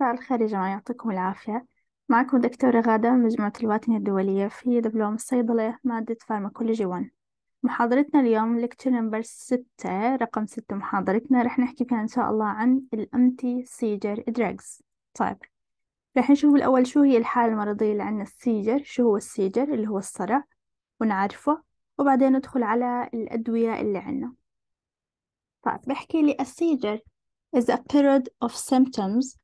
مساء الخير يا جماعة يعطيكم العافية. معكم دكتورة غادة من مجموعة الواتنية الدولية في دبلوم الصيدلة مادة pharmacology 1 محاضرتنا اليوم lecture number ستة رقم ستة محاضرتنا. رح نحكي فيها إن شاء الله عن ال anti-seizure drugs طيب رح نشوف الأول شو هي الحالة المرضية اللي عندنا. ال seizure شو هو ال seizure؟ اللي هو الصرع ونعرفه. وبعدين ندخل على الأدوية اللي عندنا. طيب بحكي لي ال seizure is a period of symptoms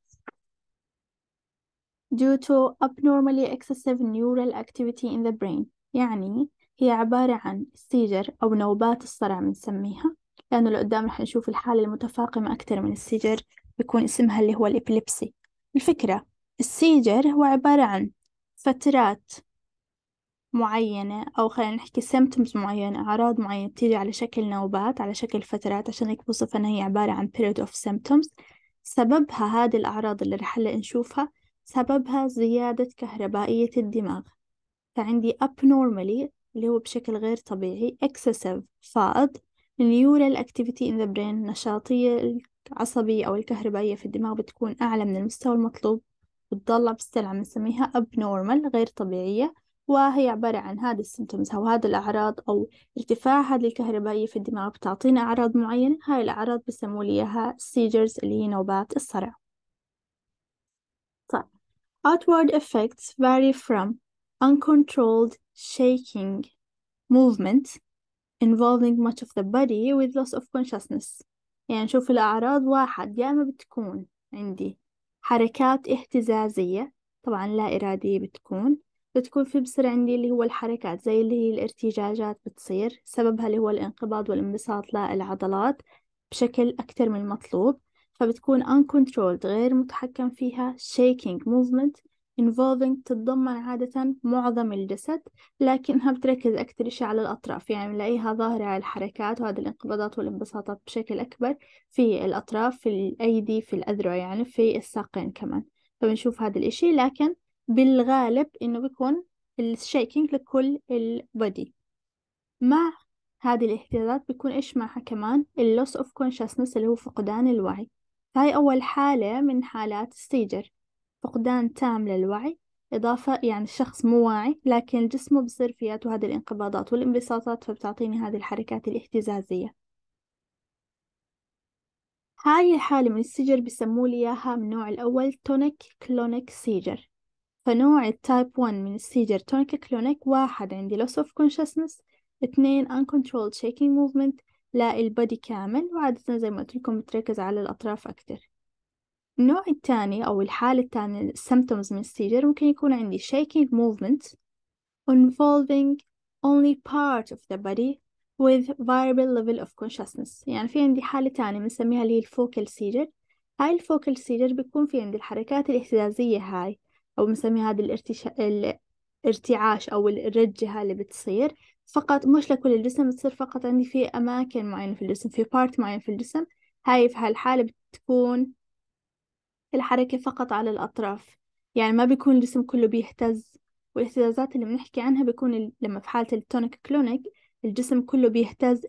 due to abnormally excessive neural activity in the brain. يعني هي عبارة عن seizure أو نوبات الصرع بنسميها. لأنه لقدام رح نشوف الحالة المتفاقمة أكثر من ال seizure بيكون اسمها اللي هو ال epilepsy الفكرة ال seizure هو عبارة عن فترات معينة أو خلينا نحكي symptoms معينة أعراض معينة بتيجي على شكل نوبات على شكل فترات عشان هيك بوصف إنها هي عبارة عن period of symptoms. سببها هذه الأعراض اللي رح هلأ نشوفها سببها زيادة كهربائية الدماغ. فعندي abnormally اللي هو بشكل غير طبيعي excessive فائض neural activity in the brain النشاطية العصبية أو الكهربائية في الدماغ بتكون أعلى من المستوى المطلوب بتضل بستلعة بنسميها abnormal غير طبيعية وهي عبارة عن هذه السيمتومز أو هذه الأعراض أو ارتفاع هذه الكهربائية في الدماغ بتعطينا أعراض معينة. هاي الأعراض بسموا لي إياها seizures اللي هي نوبات الصرع. Outward effects vary from uncontrolled shaking movement involving much of the body with loss of consciousness. يعني نشوف الأعراض واحد يا إما بتكون عندي حركات اهتزازية طبعا لا إرادية بتكون بتكون في بصير عندي اللي هو الحركات زي اللي هي الارتجاجات بتصير سببها اللي هو الانقباض والانبساط للعضلات بشكل أكتر من المطلوب فبتكون uncontrolled غير متحكم فيها. shaking movement involving تتضمن عادة معظم الجسد لكنها بتركز أكتر إشي على الأطراف. يعني بنلاقيها ظاهرة على الحركات وهذه الانقباضات والانبساطات بشكل أكبر في الأطراف في الأيدي في الأذرع يعني في الساقين كمان. فبنشوف هذا الإشي لكن بالغالب إنه بيكون الشيكينج لكل البودي مع هذه الاهتزازات بيكون إيش معها كمان؟ ال loss of consciousness اللي هو فقدان الوعي. هاي أول حالة من حالات ال seizure فقدان تام للوعي إضافة يعني الشخص مو واعي لكن جسمه بصير فيه هذه الانقباضات والانبساطات فبتعطيني هذه الحركات الاهتزازية. هاي الحالة من ال seizure بسموا لي إياها من النوع الأول tonic clonic seizure فنوع ال type 1 من ال seizure tonic clonic واحد عندي loss of consciousness اثنين uncontrolled shaking movement لل body كامل وعادة زي ما قلت لكم بتركز على الأطراف أكتر النوع الثاني أو الحالة الثانية symptoms من ال seizure ممكن يكون عندي shaking movement involving only part of the body with variable level of consciousness. يعني في عندي حالة تانية بنسميها اللي هي ال focal seizure هاي ال focal seizure بيكون في عندي الحركات الاهتزازية هاي أو بنسميها هذه الارتش... الارتعاش أو الرجة اللي بتصير. فقط مش لكل الجسم بتصير فقط عندي في أماكن معينة في الجسم في part معين في الجسم. هاي في هالحالة بتكون الحركة فقط على الأطراف. يعني ما بيكون الجسم كله بيهتز والاهتزازات اللي بنحكي عنها بيكون لما في حالة ال tonic clonic الجسم كله بيهتز.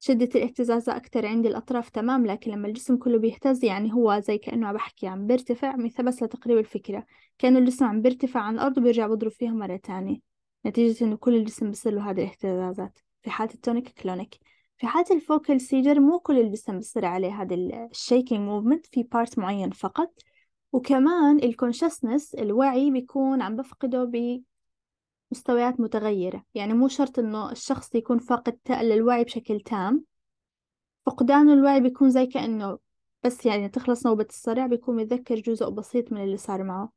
شدة الاهتزاز أكتر عند الأطراف تمام لكن لما الجسم كله بيهتز يعني هو زي كأنه عم بحكي عم بيرتفع مثل بس لتقريب الفكرة. كأنه الجسم عم بيرتفع عن الأرض وبيرجع بضرب فيها مرة تانية. نتيجة إنه كل الجسم بصير له هذه الاهتزازات. في حالة ال tonic clonic. في حالة ال focal seizure مو كل الجسم بصير عليه هذا ال shaking movement في part معين فقط. وكمان ال consciousness الوعي بيكون عم بفقده بمستويات متغيرة. يعني مو شرط إنه الشخص يكون فاقد للوعي بشكل تام. فقدان الوعي بيكون زي كأنه بس يعني تخلص نوبة الصرع بيكون متذكر جزء بسيط من اللي صار معه.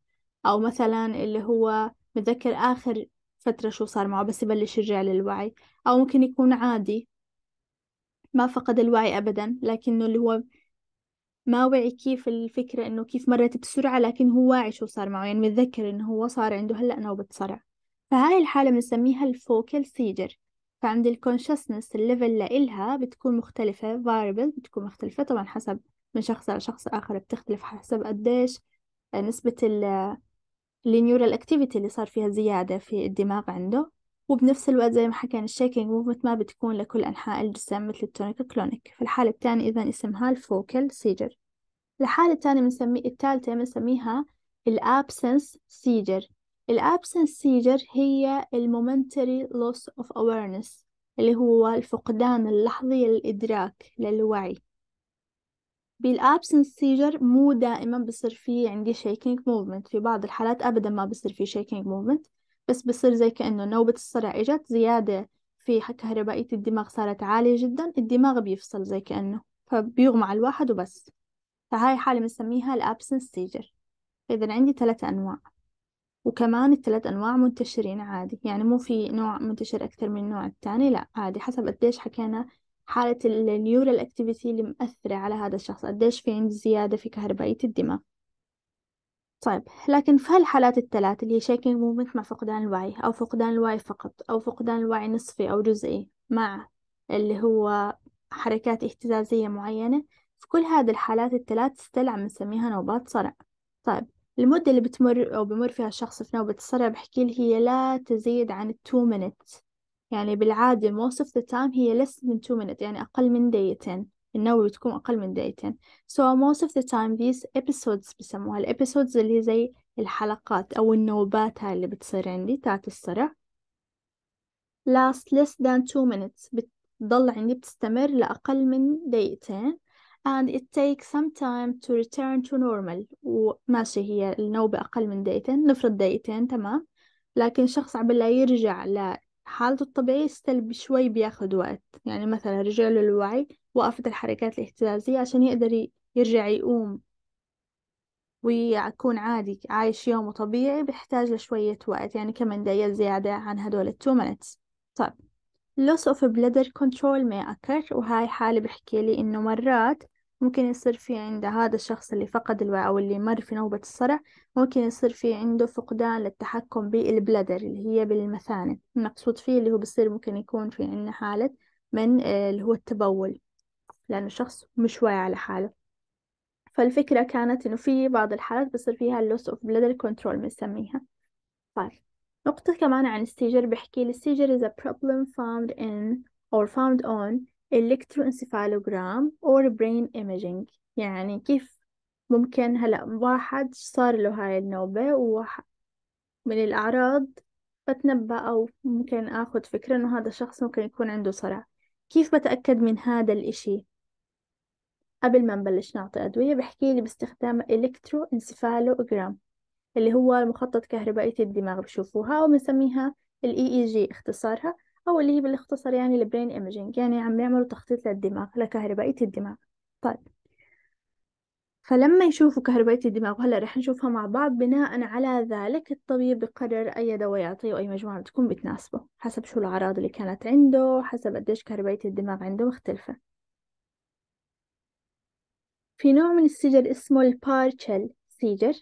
أو مثلا اللي هو متذكر آخر فترة شو صار معه بس يبلش يرجع للوعي. أو ممكن يكون عادي. ما فقد الوعي أبدا لكنه اللي هو ما وعي كيف الفكرة إنه كيف مرت بسرعة لكن هو واعي شو صار معه. يعني متذكر إنه هو صار عنده هلأ نوبة صرع. فهاي الحالة بنسميها ال focal seizure. فعند ال consciousness ال level لإلها بتكون مختلفة variable بتكون مختلفة طبعا حسب من شخص على شخص آخر بتختلف حسب قديش نسبة ال neural activity اللي صار فيها زيادة في الدماغ عنده. وبنفس الوقت زي ما حكينا ال shaking movement ما بتكون لكل أنحاء الجسم مثل ال tonic clonic في الحالة الثانية إذا اسمها ال focal seizure الحالة الثانية بنسمي الثالثة بنسميها ال absence seizure ال absence seizure هي ال momentary loss of awareness اللي هو الفقدان اللحظي للإدراك للوعي. بال absence seizure مو دائما بصير في عندي shaking movement. في بعض الحالات أبدا ما بصير في shaking movement بس بصير زي كأنه نوبة الصرع إجت زيادة في كهربائية الدماغ صارت عالية جدا الدماغ بيفصل زي كأنه فبيغمى على الواحد وبس. فهاي حالة بنسميها ال absence seizure إذا عندي ثلاثة أنواع وكمان الثلاث أنواع منتشرين عادي. يعني مو في نوع منتشر أكثر من النوع الثاني لا عادي حسب قديش حكينا حالة ال neural activity اللي مأثرة على هذا الشخص قديش في عندي زيادة في كهربائية الدماغ. طيب لكن في هالحالات الثلاث اللي هي shaking movement مع فقدان الوعي أو فقدان الوعي فقط أو فقدان الوعي نصفي أو جزئي مع اللي هو حركات اهتزازية معينة في كل هذه الحالات الثلاث still عم نسميها نوبات صرع. طيب المدة اللي بتمر أو بمر فيها الشخص في نوبة الصرع بحكي هي لا تزيد عن 2 minutes. يعني بالعادة most of the time هي less than 2 minutes يعني أقل من دقيقتين. النوبة بتكون أقل من دقيقتين. So most of the time these episodes بسموها الابيسودز اللي هي زي الحلقات أو النوبات هاي اللي بتصير عندي تاعت الصرع last less than 2 minutes بتضل عندي بتستمر لأقل من دقيقتين. And it takes some time to return to normal. وماشي هي النوبة أقل من دقيقتين نفرض دقيقتين تمام. لكن الشخص عبال لا يرجع لحالته الطبيعية ستيل شوي بياخد وقت. يعني مثلا رجع له الوعي وقفت الحركات الاهتزازية عشان يقدر يرجع يقوم. ويكون عادي عايش يومه طبيعي بيحتاج لشوية وقت. يعني كمان دقيقة زيادة عن هدول التو minutes. طيب loss of bladder control may occur. وهاي حالة بحكي لي إنه مرات ممكن يصير في عند هذا الشخص اللي فقد الوعي أو اللي مر في نوبة الصرع ممكن يصير في عنده فقدان للتحكم بالبلدر اللي هي بالمثانة. المقصود فيه اللي هو بصير ممكن يكون في عندنا حالة من آه، اللي هو التبول لأنه الشخص مش واعي على حاله. فالفكرة كانت إنه في بعض الحالات بصير فيها loss of bladder control بنسميها. طيب نقطة كمان عن السيجر بحكي السيجر is a problem found in or found on electroencephalogram or brain imaging. يعني كيف ممكن هلأ واحد صار له هاي النوبة وواحد من الأعراض بتنبأ أو ممكن أخذ فكرة إنه هذا الشخص ممكن يكون عنده صرع. كيف بتأكد من هذا الإشي؟ قبل ما نبلش نعطي أدوية بحكي لي باستخدام electroencephalogram اللي هو المخطط كهربائي الدماغ بشوفوها وبنسميها ال EEG اختصارها. أو اللي هي بالاختصار يعني ال brain imaging يعني عم يعملوا تخطيط للدماغ لكهربائية الدماغ. طيب. فلما يشوفوا كهربائية الدماغ وهلأ رح نشوفها مع بعض بناء على ذلك الطبيب بقرر أي دواء يعطيه وأي مجموعة بتكون بتناسبه حسب شو الأعراض اللي كانت عنده حسب قديش كهربائية الدماغ عنده مختلفة. في نوع من ال seizure اسمه ال partial seizure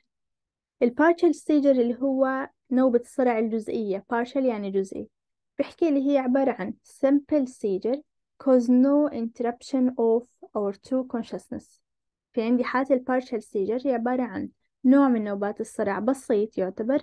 ال partial seizure اللي هو نوبة الصرع الجزئية partial يعني جزئي. بحكي لي هي عبارة عن simple seizure cause no interruption of or to consciousness. في عندي حالة ال partial seizure هي عبارة عن نوع من نوبات الصرع بسيط يعتبر.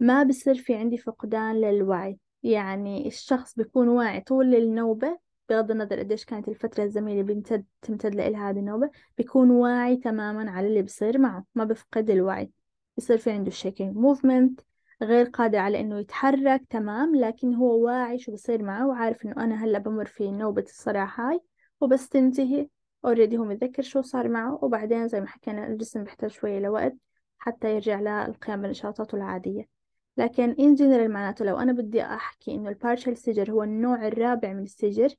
ما بصير في عندي فقدان للوعي. يعني الشخص بيكون واعي طول النوبة بغض النظر قديش كانت الفترة الزمنية اللي بيمتد تمتد لإلها هذه النوبة بيكون واعي تماما على اللي بصير معه ما بفقد الوعي. بصير في عنده shaking movement غير قادر على إنه يتحرك تمام لكن هو واعي شو بصير معه وعارف إنه أنا هلأ بمر في نوبة الصرع هاي وبس تنتهي already هو متذكر شو صار معه وبعدين زي ما حكينا الجسم بيحتاج شوية لوقت حتى يرجع للقيام بنشاطاته العادية. لكن in general معناته لو أنا بدي أحكي إنه ال partial seizure هو النوع الرابع من ال seizure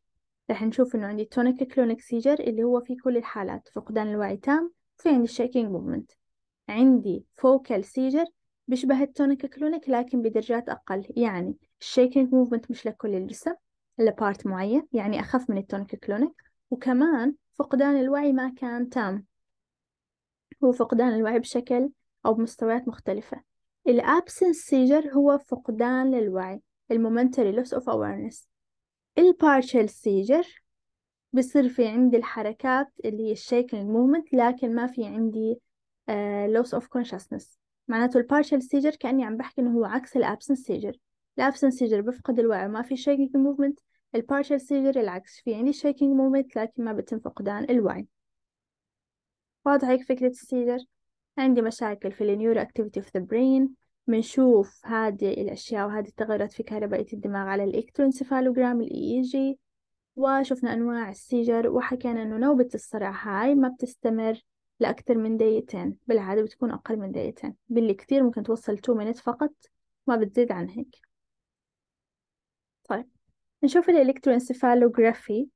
رح نشوف إنه عندي tonic clonic seizure اللي هو في كل الحالات فقدان الوعي تام وفي عندي ال shaking movement عندي focal seizure بيشبه ال tonic clonic لكن بدرجات أقل. يعني ال shaking movement مش لكل الجسم إلا part معين. يعني أخف من ال tonic clonic. وكمان فقدان الوعي ما كان تام. هو فقدان الوعي بشكل أو بمستويات مختلفة. ال absence seizure هو فقدان للوعي ال momentary loss of awareness. ال partial seizure بصير في عندي الحركات اللي هي ال shaking movement لكن ما في عندي uh, loss of consciousness. معناته ال partial seizure كأني عم بحكي إنه هو عكس ال absence seizure ال absence seizure بفقد الوعي وما في shaking movement ال partial seizure العكس في عندي shaking movement لكن ما بتم فقدان الوعي. واضح هيك فكرة ال seizure عندي مشاكل في ال neuro activity of the brain بنشوف هذه الأشياء وهذه التغيرات في كهربائية الدماغ على ال electroencephalogram ال EEG وشفنا أنواع ال seizure وحكينا أنه نوبة الصرع هاي ما بتستمر. لأكثر من دقيقتين بالعادة بتكون أقل من دقيقتين باللي كثير ممكن توصل 2 minutes فقط ما بتزيد عن هيك. طيب نشوف ال electroencephalography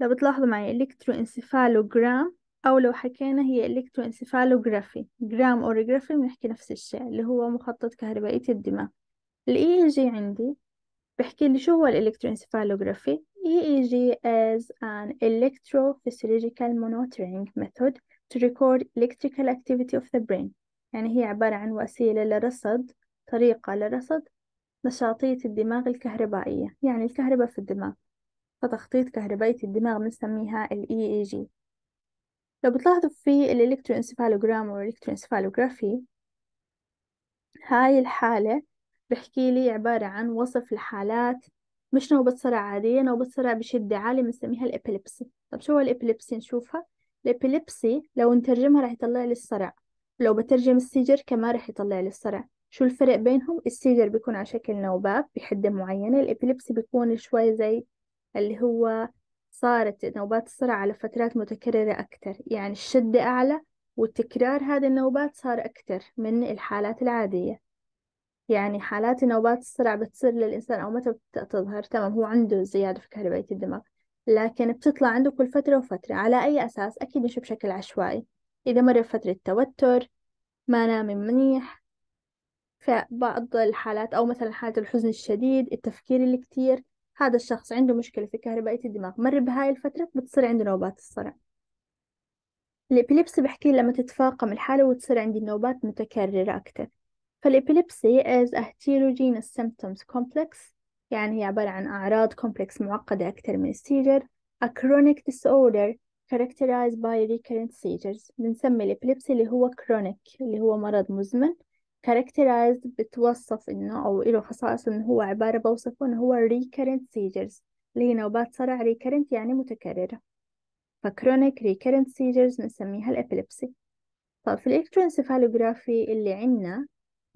لو بتلاحظوا معي electroencephalogram أو لو حكينا هي electroencephalography gram أو graphy بنحكي نفس الشيء اللي هو مخطط كهربائية الدماغ. ال EEG عندي بحكي لي شو هو ال electroencephalography EEG is an electrophysiological monitoring method to record electrical activity of the brain. يعني هي عبارة عن وسيلة لرصد طريقة لرصد نشاطية الدماغ الكهربائية يعني الكهرباء في الدماغ فتخطيط كهربائية الدماغ بنسميها ال EEG لو بتلاحظوا في ال electroencephalogram وال electroencephalography هاي الحالة بحكي لي عبارة عن وصف الحالات مش نوبة صرع عادية نوبة صرع بشدة عالية بنسميها ال epilepsy طب شو هو ال epilepsy نشوفها؟ ال epilepsy لو نترجمها راح يطلع لي الصرع. لو بترجم ال seizure كمان راح يطلع لي الصرع. شو الفرق بينهم؟ ال seizure بيكون على شكل نوبات بحدة معينة ال epilepsy بيكون شوي زي اللي هو صارت نوبات الصرع على فترات متكررة أكثر يعني الشدة أعلى والتكرار هذه النوبات صار أكثر من الحالات العادية. يعني حالات نوبات الصرع بتصير للإنسان أو متى بتبدأ تظهر تمام هو عنده زيادة في كهربائية الدماغ لكن بتطلع عنده كل فترة وفترة على أي أساس؟ أكيد مش بشكل عشوائي إذا مر فترة توتر ما نام منيح فبعض الحالات أو مثلا حالة الحزن الشديد التفكير اللي كتير هذا الشخص عنده مشكلة في كهربائية الدماغ مر بهاي الفترة بتصير عنده نوبات الصرع الإبيليبسي بحكي لما تتفاقم الحالة وتصير عندي نوبات متكررة أكتر. فالإبيليبسي is a heterogeneous symptoms complex يعني هي عبارة عن أعراض complex معقدة أكثر من السيجر a chronic disorder characterized by recurrent seizures. بنسمي الإبيليبسي اللي هو chronic اللي هو مرض مزمن characterized بتوصف إنه أو له خصائص إنه هو عبارة بوصفه إنه هو recurrent seizures اللي هي نوبات صرع recurrent يعني متكررة. ف chronic recurrent seizures بنسميها ال epilepsy. طب في ال electroencephalography اللي عنا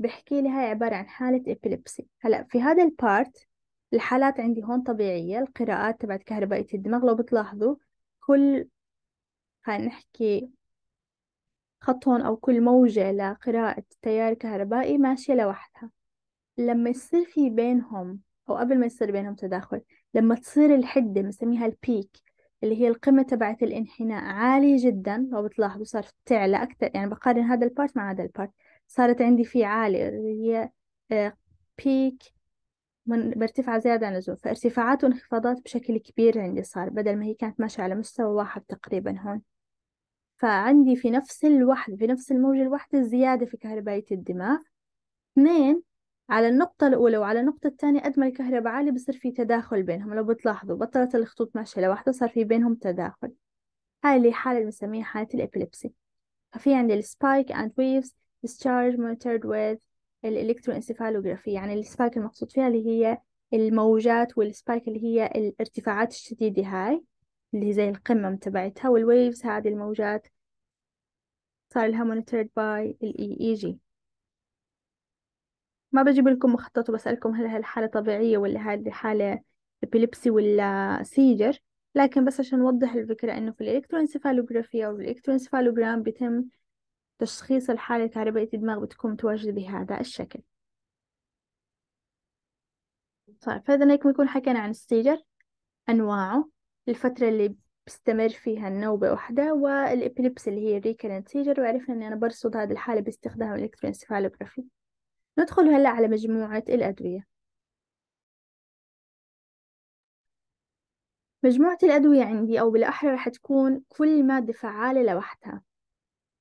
بحكي لي هاي عبارة عن حالة epilepsy هلأ في هذا ال part الحالات عندي هون طبيعية القراءات تبعت كهربائية الدماغ. لو بتلاحظوا كل خلينا نحكي خط هون أو كل موجة لقراءة تيار كهربائي ماشية لوحدها. لما يصير في بينهم أو قبل ما يصير بينهم تداخل لما تصير الحدة بنسميها ال peak اللي هي القمة تبعت الانحناء عالية جدا. لو بتلاحظوا صارت تعلى أكثر يعني بقارن هذا ال part مع هذا ال part صارت عندي في عالية اللي هي peak آه، من برتفع زيادة عن اللزوم. فارتفاعات وانخفاضات بشكل كبير عندي صار بدل ما هي كانت ماشية على مستوى واحد تقريبا هون. فعندي في نفس الوحدة في نفس الموجة الواحدة زيادة في كهربائية الدماغ. اثنين على النقطة الأولى وعلى النقطة الثانية قد ما الكهرباء عالية بصير في تداخل بينهم. لو بتلاحظوا بطلت الخطوط ماشية لوحدها صار في بينهم تداخل. هاي اللي حالة بنسميها حالة ال epilepsy ففي عندي ال spikes and waves. Discharge monitored with ال electroencephalography يعني ال spike المقصود فيها اللي هي الموجات وال spike اللي هي الارتفاعات الشديدة هاي اللي زي القمم تبعتها وال waves هذه الموجات صار لها monitored by ال EEG ما بجيب لكم مخطط وبسألكم هل هالحالة طبيعية ولا هذه حالة epilepsy ولا seizure لكن بس عشان نوضح الفكرة إنه في ال electroencephalography أو ال electroencephalogram بيتم تشخيص الحالة الكهربائية الدماغ بتكون متواجدة بهذا الشكل. طيب فإذا هيك بنكون حكينا عن ال seizure أنواعه الفترة اللي بستمر فيها النوبة واحدة وال epilepsy اللي هي ال recurrent seizure وعرفنا إني أنا برصد هذه الحالة باستخدام ال electroencephalography ندخل هلأ على مجموعة الأدوية. مجموعة الأدوية عندي أو بالأحرى رح تكون كل مادة فعالة لوحدها.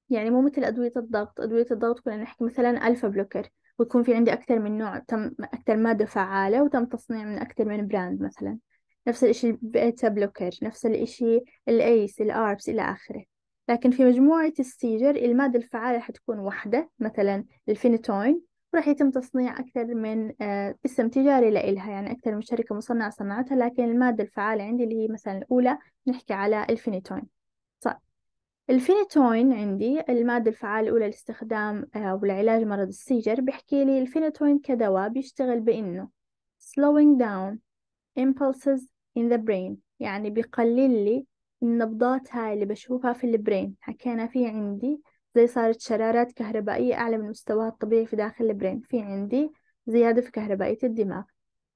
يعني مو مثل أدوية الضغط. أدوية الضغط كنا نحكي مثلا alpha blocker ويكون في عندي أكثر من نوع تم أكثر مادة فعالة وتم تصنيع من أكثر من brand مثلا. نفس الإشي ال beta blocker نفس الإشي ال ACE ال ARBs إلى آخره. لكن في مجموعة ال seizure المادة الفعالة حتكون واحدة مثلا الفينيتوين راح يتم تصنيع أكثر من آه، اسم تجاري لإلها يعني أكثر من شركة مصنعة صنعتها. لكن المادة الفعالة عندي اللي هي مثلا الأولى نحكي على ال phenytoin ال phenytoin عندي المادة الفعالة الأولى لاستخدام أو آه، لعلاج مرض ال seizure بيحكي لي الفينيتوين كدواء بيشتغل بإنه slowing down impulses in the brain يعني بيقلل لي النبضات هاي اللي بشوفها في ال brain حكينا في عندي زي صارت شرارات كهربائية أعلى من مستواها الطبيعي في داخل ال brain في عندي زيادة في كهربائية الدماغ.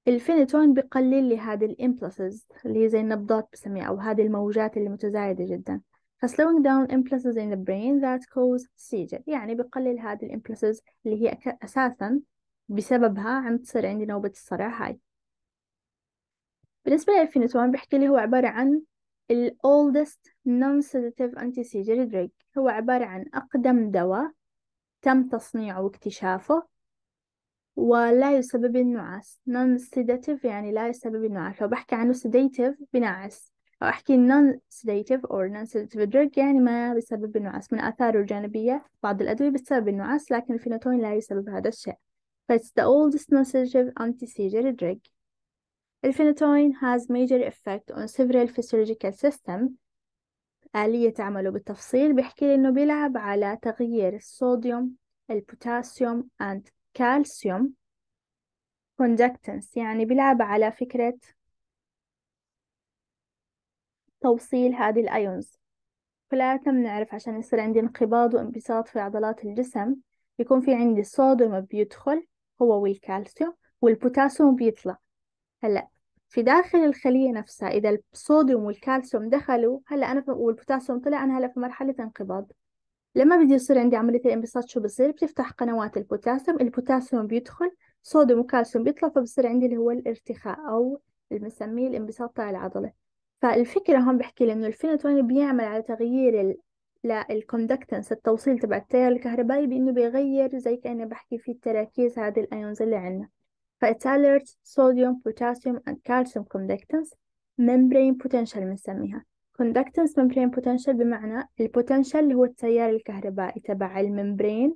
الفينيتون بقلل لي هذه ال impulses اللي هي زي النبضات بسميها أو هذه الموجات اللي متزايدة جدا. ف slowing down impulses in the brain that cause seizure. يعني بقلل هذه ال impulses اللي هي أساسا بسببها عم تصير عندي نوبة الصرع هاي. بالنسبة للفينيتون بحكي لي هو عبارة عن ال oldest non-sedative anti-seizure drug. هو عبارة عن أقدم دواء تم تصنيعه واكتشافه ولا يسبب النعاس. Non-sedative يعني لا يسبب النعاس. لو بحكي عنه sedative بنعس أو أحكي non-sedative or non-sedative drug يعني ما بسبب النعاس من آثاره الجانبية بعض الأدوية بتسبب النعاس لكن الفينوتون لا يسبب هذا الشيء. ف it's the oldest non-sedative anti-seizure drug. الفينيتوين has major effect on several physiological systems آلية عمله بالتفصيل بيحكي لي إنه بيلعب على تغيير الصوديوم البوتاسيوم and calcium conductance يعني بيلعب على فكرة توصيل هذه ال ions. كلياتنا بنعرف عشان يصير عندي انقباض وانبساط في عضلات الجسم. بيكون في عندي الصوديوم بيدخل هو والكالسيوم والبوتاسيوم بيطلع. هلا في داخل الخلية نفسها إذا الصوديوم والكالسيوم دخلوا هلا أنا والبوتاسيوم طلع أنا هلا في مرحلة انقباض. لما بدي يصير عندي عملية الانبساط شو بصير؟ بتفتح قنوات البوتاسيوم البوتاسيوم بيدخل صوديوم وكالسيوم بيطلع فبصير عندي اللي هو الارتخاء أو اللي بنسميه الانبساط تاع العضلة. فالفكرة هون بحكي لي إنه الفينيتوين بيعمل على تغيير ال... لل conductance التوصيل تبع التيار الكهربائي بإنه بيغير زي كأني بحكي في التراكيز هذه ال ions اللي عندنا. فال alert sodium potassium and calcium conductance membrane potential بنسميها. conductance membrane potential بمعنى ال potential اللي هو التيار الكهربائي تبع ال membrane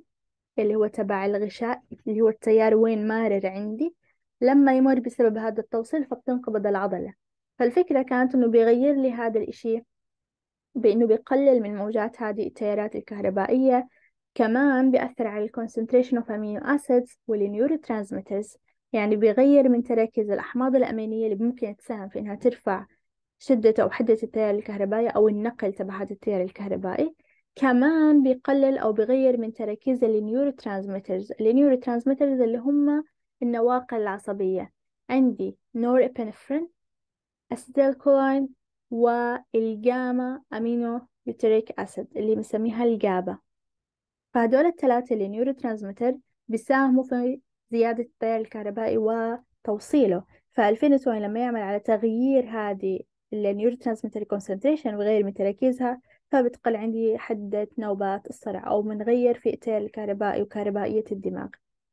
اللي هو تبع الغشاء اللي هو التيار وين مارر عندي. لما يمر بسبب هذا التوصيل فبتنقبض العضلة. فالفكرة كانت إنه بيغير لي هذا الإشي بإنه بيقلل من موجات هذه التيارات الكهربائية كمان بيأثر على concentration of amino acids وال neurotransmitters يعني بيغير من تراكيز الأحماض الأمينية اللي ممكن تساهم في إنها ترفع شدة أو حدة التيار الكهربائي أو النقل تبع هذا التيار الكهربائي. كمان بيقلل أو بيغير من تراكيز ال neurotransmitters ال neurotransmitters اللي هم النواقل العصبية. عندي epinephrine acetylcholine وال gamma-aminobutyric acid اللي بنسميها ال GABA فهدول الثلاثة اللي neurotransmitter بيساهموا في زيادة التيار الكهربائي وتوصيله. فالفينيتوين لما يعمل على تغيير هذه ال neurotransmitter concentration ويغير من تركيزها فبتقل عندي حدة نوبات الصرع أو بنغير في التيار الكهربائي وكهربائية الدماغ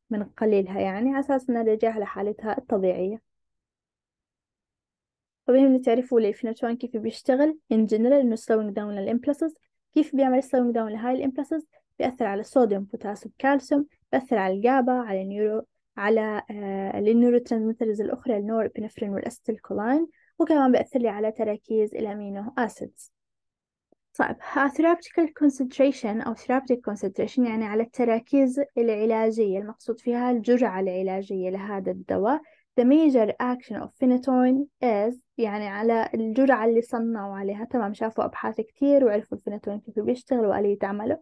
بنقللها يعني على أساس إنها ترجع لحالتها الطبيعية. فبهمني تعرفوا لي الفينيتوين كيف بيشتغل in general إنه slowing down لل impulses كيف بيعمل slowing down لهاي ال impulses بيأثر على الصوديوم بوتاسيوم كالسيوم بيأثر على ال GABA على ال neuro على آه ال neurotransmitters الأخرى ال norepinephrine وال acetylcholine وكمان بيأثر لي على تراكيز ال amino acids طيب therapeutical concentration أو therapeutic concentration يعني على التراكيز العلاجية المقصود فيها الجرعة العلاجية لهذا الدواء. The major action of phenytoin is يعني على الجرعة اللي صنعوا عليها. تمام شافوا أبحاث كتير وعرفوا الفينيتوين كيف بيشتغل وآلية عمله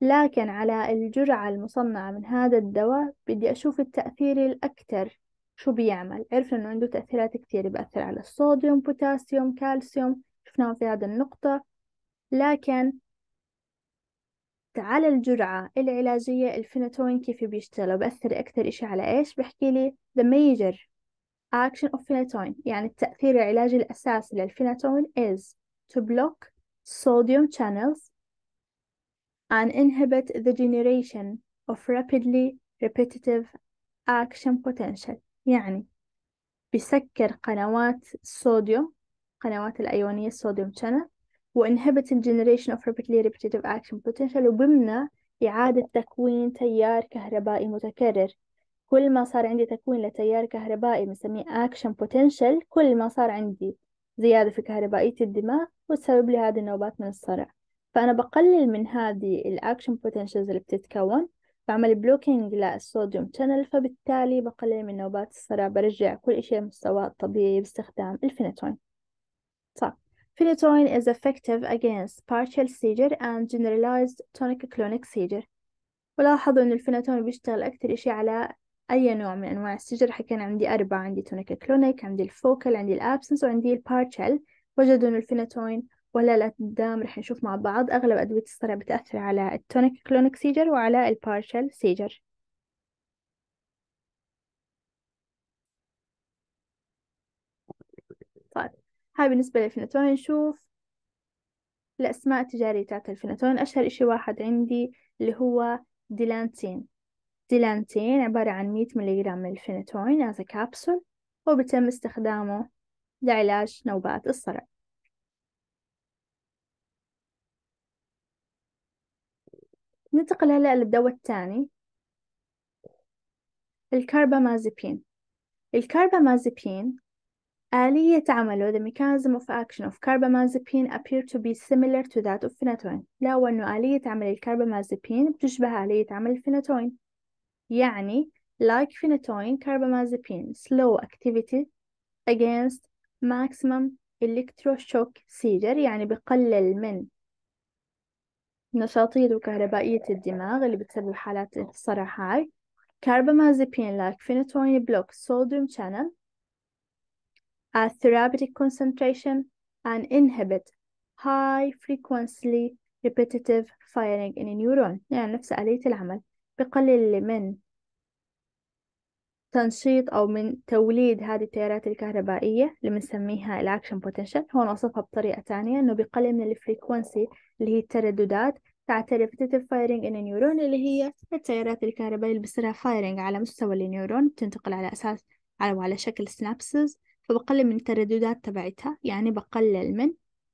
لكن على الجرعة المصنعة من هذا الدواء بدي أشوف التأثير الأكثر شو بيعمل؟ عرفنا إنه عنده تأثيرات كتير بأثر على الصوديوم بوتاسيوم كالسيوم شفناهم في هذه النقطة. لكن على الجرعة العلاجية الفينيتوين كيف بيشتغل بأثر أكثر إشي على إيش؟ بحكي لي the major action of phenytoin يعني التأثير العلاجي الأساسي للفينوتوين is to block sodium channels and inhibit the generation of rapidly repetitive action potential يعني بيسكر قنوات الصوديوم قنوات الأيونية الصوديوم channel و inhibit the generation of rapidly repetitive action potential وبمنع إعادة تكوين تيار كهربائي متكرر كل ما صار عندي تكوين لتيار كهربائي بنسميه action potential كل ما صار عندي زيادة في كهربائية الدماغ وتسبب لي هذه النوبات من الصرع. فأنا بقلل من هذه ال action potentials اللي بتتكون بعمل blocking للصوديوم channel فبالتالي بقلل من نوبات الصرع برجع كل شيء لمستواه الطبيعي باستخدام الفينيتوين صح. Phenytoin is effective against partial seizure and generalized tonic-clonic seizure. ولاحظوا إن الفينيتوين بيشتغل أكتر إشي على أي نوع من أنواع ال seizure حكينا عندي أربعة عندي tonic-clonic عندي ال focal عندي ال absence وعندي ال partial وجدوا إن الفينيتوين ولا لا قدام رح نشوف مع بعض أغلب أدوية الصرع بتأثر على ال tonic-clonic seizure وعلى ال partial seizure. طيب هاي بالنسبة للفينيتوين نشوف الأسماء التجارية تاعت الفينيتوين أشهر إشي واحد عندي اللي هو ديلانتين. ديلانتين عبارة عن 100 ملغ من as a capsule وبيتم استخدامه لعلاج نوبات الصرع. ننتقل هلأ للدواء الثاني الكاربامازيبين الكاربامازيبين آلية عمله the mechanism of action of carbamazepine appear to be similar to that of phenytoin. لو أنه آلية عمل الكاربامازيبين بتشبه آلية عمل الفينتوين يعني like phenytoin carbamazepine slow activity against maximum electroshock seizure يعني بقلل من نشاطية وكهربائية الدماغ اللي بتسبب حالات الصرع هاي carbamazepine like phenytoin blocks sodium channel at therapeutic concentration and inhibit high frequency repetitive firing in a neuron يعني نفس آلية العمل بقلل من تنشيط أو من توليد هذه التيارات الكهربائية اللي بنسميها ال action potential هون وصفها بطريقة تانية إنه بيقلل من ال frequency اللي هي الترددات بتاعت repetitive firing in a neuron اللي هي التيارات الكهربائية اللي بصيرها firing على مستوى ال neuron بتنتقل على أساس على وعلى شكل synapses فبقلل من الترددات تبعتها يعني بقلل من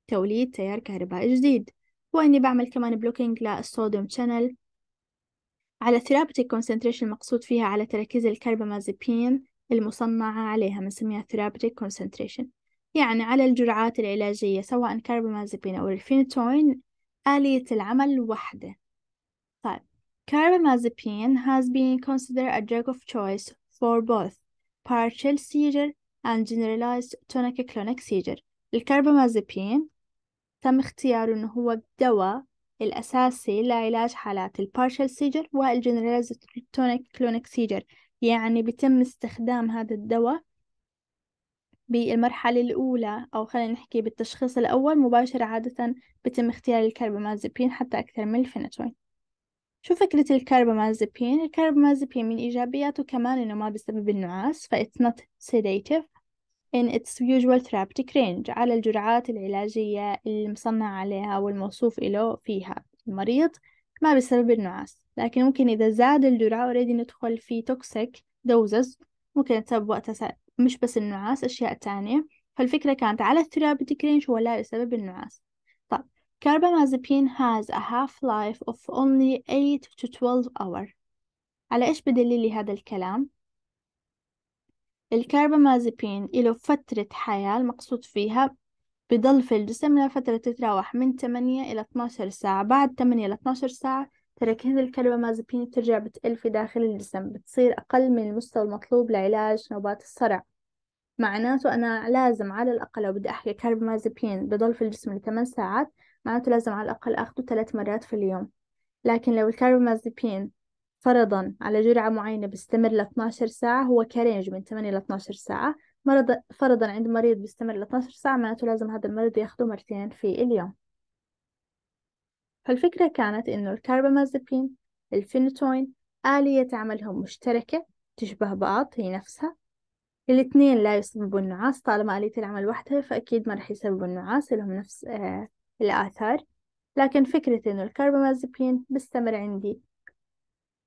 توليد تيار كهربائي جديد. وإني بعمل كمان blocking للصوديوم channel على therapeutic concentration المقصود فيها على تركيز الكربامازيبين المصنعة عليها بنسميها therapeutic concentration يعني على الجرعات العلاجية سواء كربامازيبين أو الفينيتوين آلية العمل وحدة. طيب carbamazepine has been considered a drug of choice for both partial seizure and generalized tonic-clonic seizure. الكربامازيبين تم اختياره إنه هو الدواء الأساسي لعلاج حالات ال partial seizure tonic-clonic seizure يعني بيتم استخدام هذا الدواء بالمرحلة الأولى أو خلينا نحكي بالتشخيص الأول مباشرة عادة بيتم اختيار الكربامازيبين حتى أكثر من الفينتوين شو فكرة الكربامازيبين؟ الكربامازيبين من إيجابياته كمان إنه ما بيسبب النعاس ف it's not sedative in its usual therapeutic range على الجرعات العلاجية المصنع عليها والموصوف له فيها. المريض ما بسبب النعاس لكن ممكن إذا زاد الجرعة already ندخل في toxic doses ممكن تسبب وقتها مش بس النعاس أشياء تانية. فالفكرة كانت على ال therapeutic range ولا بسبب النعاس. طيب carbamazepine has a half-life of only 8 to 12 hour على إيش بدليل لي هذا الكلام؟ الكربامازيبين له فترة حياة المقصود فيها بضل في الجسم لفترة تتراوح من 8 إلى 12 ساعة. بعد 8 إلى 12 ساعة تركيز الكربامازيبين بترجع بتقل في داخل الجسم بتصير أقل من المستوى المطلوب لعلاج نوبات الصرع. معناته أنا لازم على الأقل لو بدي أحكي كربامازيبين بضل في الجسم لثمان ساعات معناته لازم على الأقل أخده ثلاث مرات في اليوم. لكن لو الكربامازيبين فرضا على جرعة معينة بيستمر ل 12 ساعة هو ك range من 8 ل 12 ساعة. مرض فرضا عند مريض بيستمر ل 12 ساعة معناته لازم هذا المريض ياخده مرتين في اليوم. فالفكرة كانت إنه ال carbamazepine ال phenytoin آلية عملهم مشتركة تشبه بعض هي نفسها. الاثنين لا يسببوا النعاس طالما آلية العمل وحدها فأكيد ما رح يسببوا النعاس لهم نفس آه الآثار. لكن فكرة إنه الكربامازيبين بيستمر عندي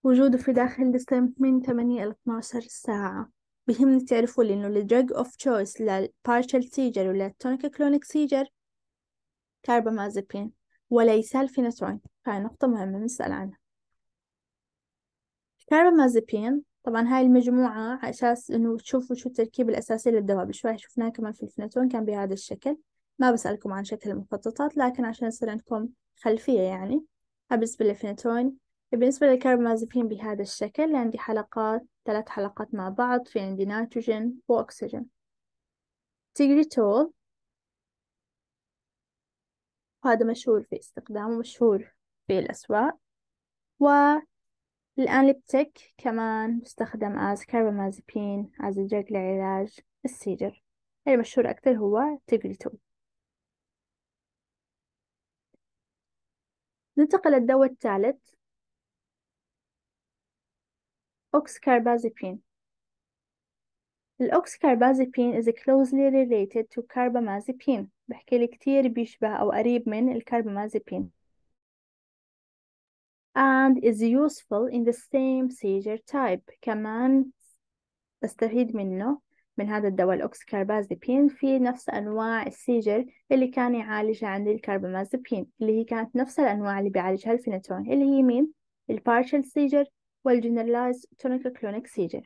وجوده في داخل الجسم من 8 إلى 12 ساعة. بيهمني تعرفوا لي إنه ال drug of choice لل partial seizure ولل tonic-clonic seizure carbamazepine وليس الفينتوين هاي نقطة مهمة نسأل عنها. كاربامازيبين طبعا هاي المجموعة على أساس إنه تشوفوا شو التركيب الأساسي للدواء شوي شفناه كمان في الفينتون كان بهذا الشكل. ما بسألكم عن شكل المخططات لكن عشان يصير عندكم خلفية يعني بالنسبة للفينتون بالنسبة للكربامازيبين بهذا الشكل عندي حلقات ثلاث حلقات مع بعض في عندي نيتروجين وأكسجين. Tegretol هذا مشهور في استخدامه مشهور في الأسواق. والأنليبتيك كمان مستخدم as carbamazepine as drug لعلاج ال seizure. المشهور أكثر هو Tegretol ننتقل للدواء الثالث. Oxcarbazepine. ال oxcarbazepine is closely related to carbamazepine. بحكي لي كتير بيشبه أو قريب من ال carbamazepine and is useful in the same seizure type. كمان بستفيد منه من هذا الدواء ال oxcarbazepine في نفس أنواع ال seizure اللي كان يعالجها عندي الكربامازيبين اللي هي كانت نفس الأنواع اللي بيعالجها الفينتون اللي هي مين؟ ال partial seizure. وال generalized tonic-clonic seizure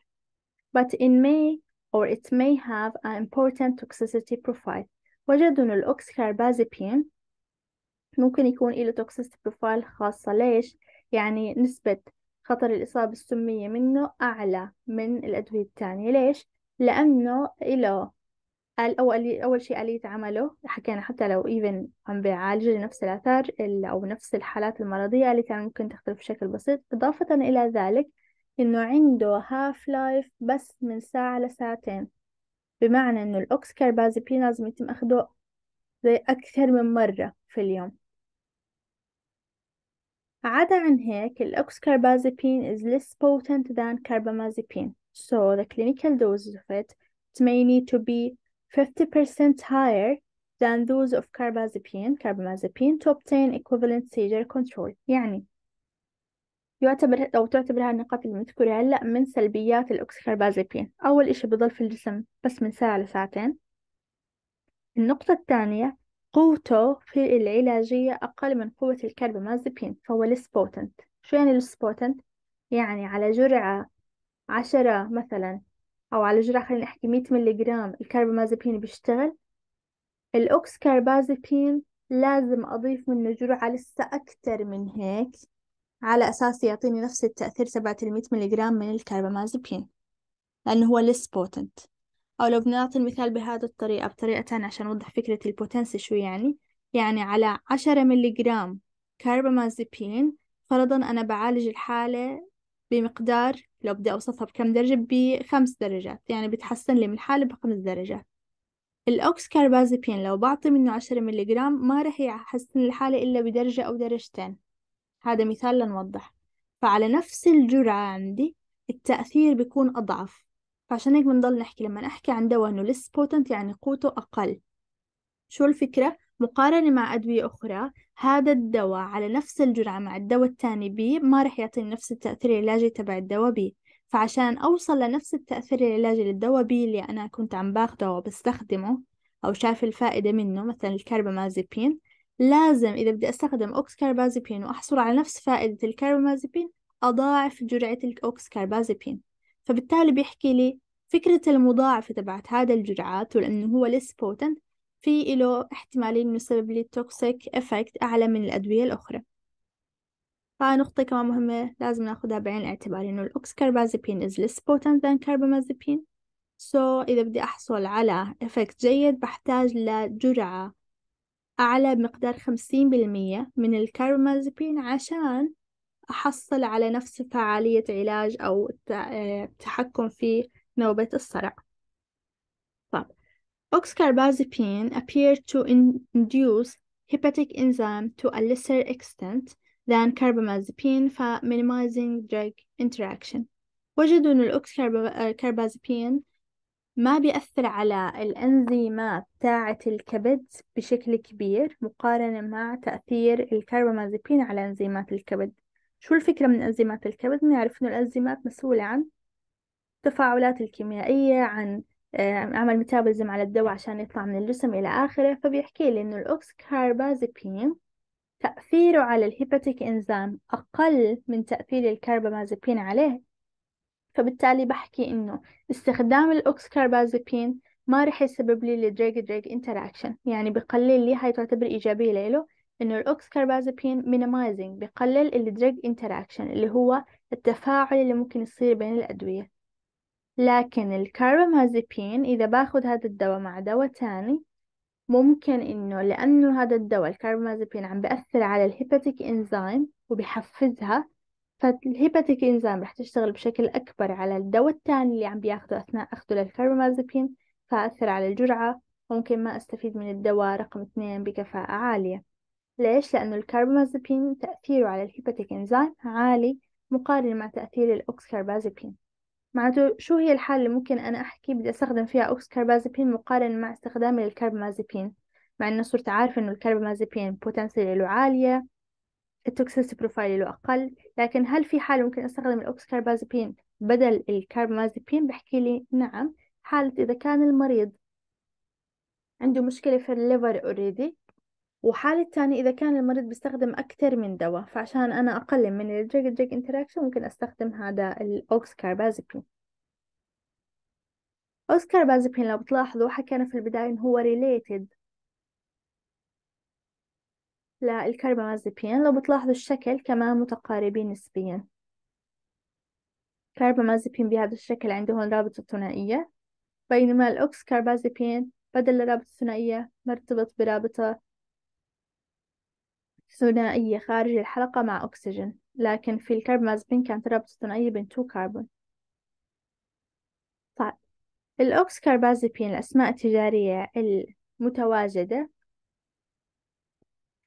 but it may or it may have an important toxicity profile وجدوا أن ال oxcarbazepine ممكن يكون له toxicity profile خاصة ليش؟ يعني نسبة خطر الإصابة السمية منه أعلى من الأدوية الثانية ليش؟ لأنه له أول أول شيء آلية عمله حكينا حتى لو even عم بيعالج نفس الآثار أو نفس الحالات المرضية آلية ممكن تختلف بشكل بسيط. إضافة إلى ذلك إنه عنده half life بس من ساعة لساعتين بمعنى إنه ال oxcarbazepine لازم يتم أخده زي أكثر من مرة في اليوم. عدا عن هيك ال oxcarbazepine is less potent than carbamazepine. So the clinical dose of it may need to be 50% higher than those of carbazepine. Carbamazepine to obtain equivalent seizure control. يعني يعتبر أو تعتبر هاي النقاط بنذكرها هلأ من سلبيات ال oxcarbazepine أول إشي بضل في الجسم بس من ساعة لساعتين. النقطة الثانية قوته في العلاجية أقل من قوة الكربامازيبين فهو less potent شو يعني less potent؟ يعني على جرعة عشرة مثلا أو على جرعة خلينا نحكي مية جرام الكربامازيبين بيشتغل. ال oxcarbazepine لازم أضيف منه جرعة لسه أكتر من هيك على أساس يعطيني نفس التأثير تبعت ملي جرام من الكربامازيبين لأنه هو less potent أو لو بنعطي المثال بهذه الطريقة بطريقة تانية عشان أوضح فكرة ال potency شو يعني يعني على عشرة جرام كربامازيبين فرضا أنا بعالج الحالة بمقدار لو بدي أوصفها بكم درجة؟ بخمس درجات يعني بتحسن لي من الحالة بخمس درجات. الأوكس كاربازيبين لو بعطي منه عشرة ملي جرام ما رح يحسن الحالة إلا بدرجة أو درجتين. هذا مثال لنوضح. فعلى نفس الجرعة عندي التأثير بيكون أضعف. فعشان هيك بنضل نحكي لما أحكي عن دواء إنه less potent يعني قوته أقل. شو الفكرة؟ مقارنة مع أدوية أخرى هذا الدواء على نفس الجرعة مع الدواء الثاني بي ما رح يعطيني نفس التأثير العلاجي تبع الدواء بي. فعشان أوصل لنفس التأثير العلاجي للدواء B اللي أنا كنت عم باخده وبستخدمه أو شايف الفائدة منه مثلا الكربامازيبين لازم إذا بدي أستخدم أوكس كاربازيبين وأحصل على نفس فائدة الكربامازيبين أضاعف جرعة الأوكس كاربازيبين فبالتالي بيحكي لي فكرة المضاعفة تبعت هذا الجرعات ولأنه هو less potent في له احتمالية إنه يسبب لي toxic effect أعلى من الأدوية الأخرى. فنقطة كمان مهمة لازم ناخدها بعين الاعتبار إنه الأوكسكاربازيبين is less potent than carbamazepine. So إذا بدي أحصل على إفكت جيد بحتاج لجرعة أعلى بمقدار خمسين بالمية من الكاربامازيبين عشان أحصل على نفس فعالية علاج أو التحكم في نوبة الصرع. Oxcarbazepine appear to induce hepatic enzyme to a lesser extent than carbamazepine for minimizing drug interaction وجدوا أن الأوكسكاربازيبين ما بيأثر على الأنزيمات تاعة الكبد بشكل كبير مقارنة مع تأثير الكربامازيبين على أنزيمات الكبد شو الفكرة من أنزيمات الكبد؟ نعرف إنه الأنزيمات مسؤولة عن التفاعلات الكيميائية عن عمل ميتابوليزم على الدواء عشان يطلع من الجسم إلى آخره فبيحكي لي إنه الأوكس كاربازيبين تأثيره على ال hepatic enzyme أقل من تأثير الكربامازيبين عليه. فبالتالي بحكي إنه استخدام الأوكسكاربازيبين ما رح يسبب لي ال drug drug interaction يعني بقلل لي هاي تعتبر إيجابية له إنه الأوكسكاربازيبين minimizing بقلل ال drug interaction اللي هو التفاعل اللي ممكن يصير بين الأدوية. لكن الكربامازيبين إذا باخد هذا الدواء مع دواء تاني ممكن إنه لأنه هذا الدواء الكربامازيبين عم بأثر على ال hepatic enzyme وبحفزها فال hepatic enzyme رح تشتغل بشكل أكبر على الدواء الثاني اللي عم بياخده أثناء أخذه للكربامازيبين فأثر على الجرعة ممكن ما أستفيد من الدواء رقم اثنين بكفاءة عالية ليش؟ لأنه الكربامازيبين تأثيره على ال hepatic enzyme عالي مقارنة مع تأثير الأوكسكاربازيبين معناته شو هي الحالة اللي ممكن أنا أحكي بدي أستخدم فيها أوكسكاربازيبين مقارنة مع استخدامي للكربامازيبين مع إنه صرت عارفة إنه الكربامازيبين potential له عالية ال toxicity profile له أقل لكن هل في حالة ممكن أستخدم الأوكسكاربازيبين بدل الكربامازيبين بحكي لي نعم حالة إذا كان المريض عنده مشكلة في ال liver already وحالة تانية إذا كان المريض بيستخدم أكثر من دواء فعشان أنا أقلل من ال drug drug interaction ممكن أستخدم هذا الأوكسكاربازيبين أوكسكاربازيبين لو بتلاحظوا حكينا في البداية إنه هو related للكربامازيبين لو بتلاحظوا الشكل كمان متقاربين نسبيا. كربامازيبين بهذا الشكل عندهم رابطة ثنائية بينما الأوكس كاربازيبين بدل الرابطة الثنائية مرتبط برابطة ثنائية خارج الحلقة مع أكسجين لكن في الكربامازيبين كانت الرابطة الثنائية بين two carbon طيب الأوكس كاربازيبين الأسماء التجارية المتواجدة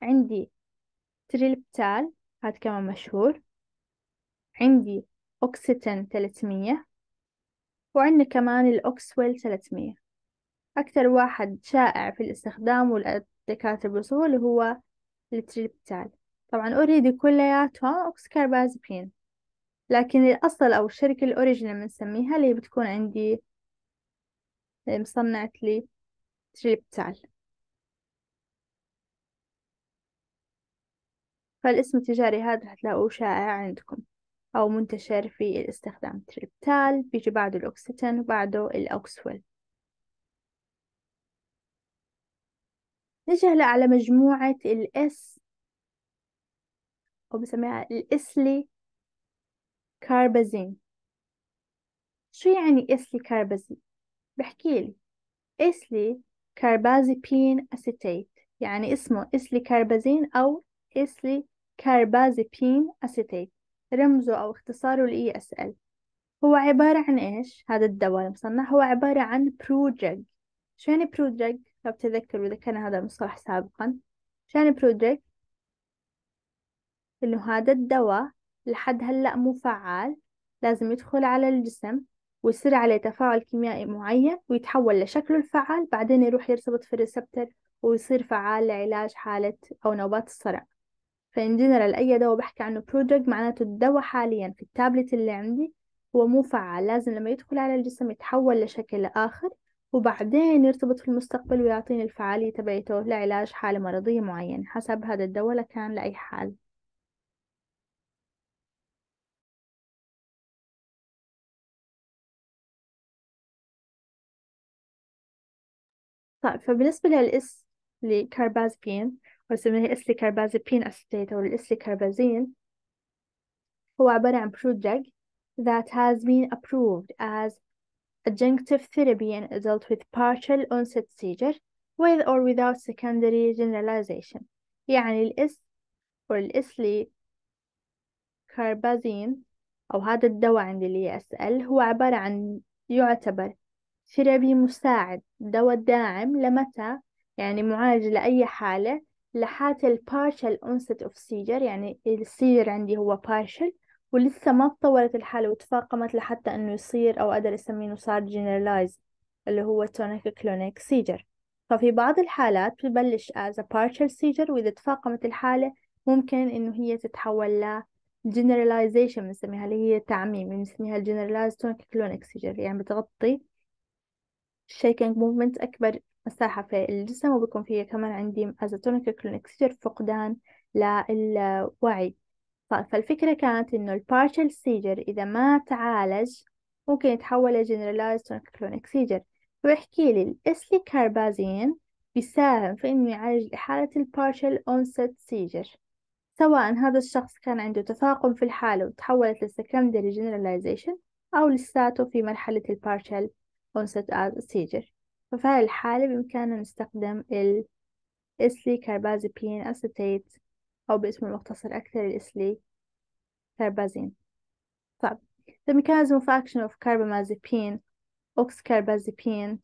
عندي تريلبتال هذا كمان مشهور عندي أوكسيتين 300 وعندنا كمان الأوكسويل 300 أكثر واحد شائع في الاستخدام والدكاترة بسهولة هو التريلبتال طبعا already كلياتهم أوكسكاربازبين لكن الأصل أو الشركة ال original بنسميها اللي بتكون عندي مصنعة لي تريلبتال فالاسم التجاري هذا هتلاقوه شائع عندكم أو منتشر في الاستخدام تريلبتال بيجي بعده الأوكسيتين وبعده الأوكسويل. نجي هلا على مجموعة ال S أو بسميها الإسلي كاربازين شو يعني إسلي كاربازين؟ بحكي لي. إسلي كاربازيبين أسيتيت يعني اسمه إسلي كاربازين أو إسلي كاربازيبين أسيتيت رمزه أو اختصاره ال ESL هو عبارة عن إيش؟ هذا الدواء المصنع. هو عبارة عن prodrug شو يعني prodrug لو بتذكروا ذكرنا هذا المصطلح سابقا. prodrug إنه هذا الدواء لحد هلأ مو فعال لازم يدخل على الجسم ويصير عليه تفاعل كيميائي معين ويتحول لشكله الفعال بعدين يروح يرتبط في ال receptor ويصير فعال لعلاج حالة أو نوبات الصرع. ف in general أي دواء بحكي عنه prodrug معناته الدواء حاليا في التابلت اللي عندي هو مو فعال لازم لما يدخل على الجسم يتحول لشكل آخر وبعدين يرتبط في المستقبل ويعطيني الفعالية تبعته لعلاج حالة مرضية معينة حسب هذا الدواء لكان لأي حال. طيب فبالنسبة للإس لكاربازبين ويسميه إسليكاربازيبين أسيتيت أو الإسليكاربازين هو عبارة عن drug that has been approved as adjunctive therapy in adults with partial onset seizure with or without secondary generalization. يعني ال S أو الإسلي كاربازين أو هذا الدواء عند اللي يسأل هو عبارة عن يعتبر therapy مساعد دواء داعم لمتى؟ يعني معالج لأي حالة؟ لحالة ال partial onset of seizure يعني ال seizure عندي هو partial ولسه ما تطورت الحالة وتفاقمت لحتى إنه يصير أو أقدر أسميه إنه صار generalized اللي هو tonic clonic seizure. ففي بعض الحالات بتبلش as a partial seizure وإذا تفاقمت الحالة ممكن إنه هي تتحول ل generalization بنسميها اللي هي تعميم بنسميها generalized tonic clonic seizure. يعني بتغطي shaking movement أكبر مساحة في الجسم وبيكون فيها كمان عندي أزاتونيك كلينكسير فقدان للوعي. طيب فالفكرة كانت إنه ال partial seizure إذا ما تعالج ممكن يتحول ل generalized tonic seizure فبحكي لي الإسلي كاربازين بيساهم في إنه يعالج حالة ال partial onset seizure سواء هذا الشخص كان عنده تفاقم في الحالة وتحولت ل secondary generalization أو لساته في مرحلة ال partial onset seizure ففي هذه الحالة بإمكاننا نستخدم ال eslicarbazepine acetate أو باسمه المختصر أكثر ال eslicarbazepine طيب the mechanism of action of carbamazepine oxcarbazepine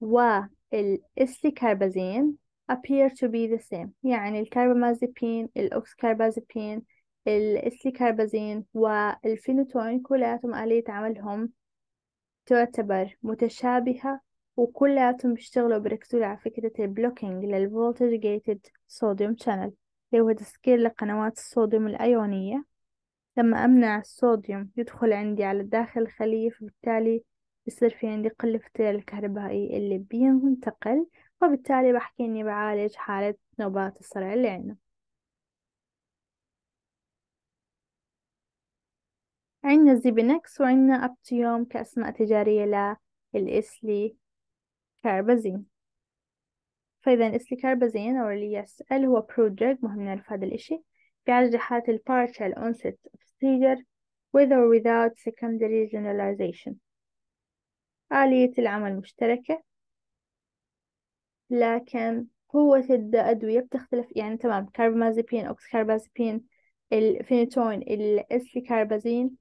وال eslicarbazepine appear to be the same. يعني الكربامازيبين الأوكسكاربازيبين الإسليكاربازين والفينوتوين كلياتهم آلية عملهم تعتبر متشابهة وكلياتهم بيشتغلوا بيركزوا على فكرة ال blocking لل voltage gated sodium channel اللي هو تسكير لقنوات الصوديوم الأيونية. لما أمنع الصوديوم يدخل عندي على داخل الخلية فبالتالي بصير في عندي قلة في التيار الكهربائي اللي بينتقل وبالتالي بحكي إني بعالج حالة نوبات الصرع اللي عندنا عندنا Zebinix وعندنا Aptiom كأسماء تجارية لل eslicarbazepine. فإذا ال eslicarbazepine أو اللي يسأل هو prodrug مهم نعرف هذا الإشي. بيعالج حالة ال partial onset of seizure with or without secondary generalization. آلية العمل مشتركة. لكن قوة الأدوية بتختلف. يعني تمام carbamazepine oxcarbazepine ال phenytoin ال eslicarbazepine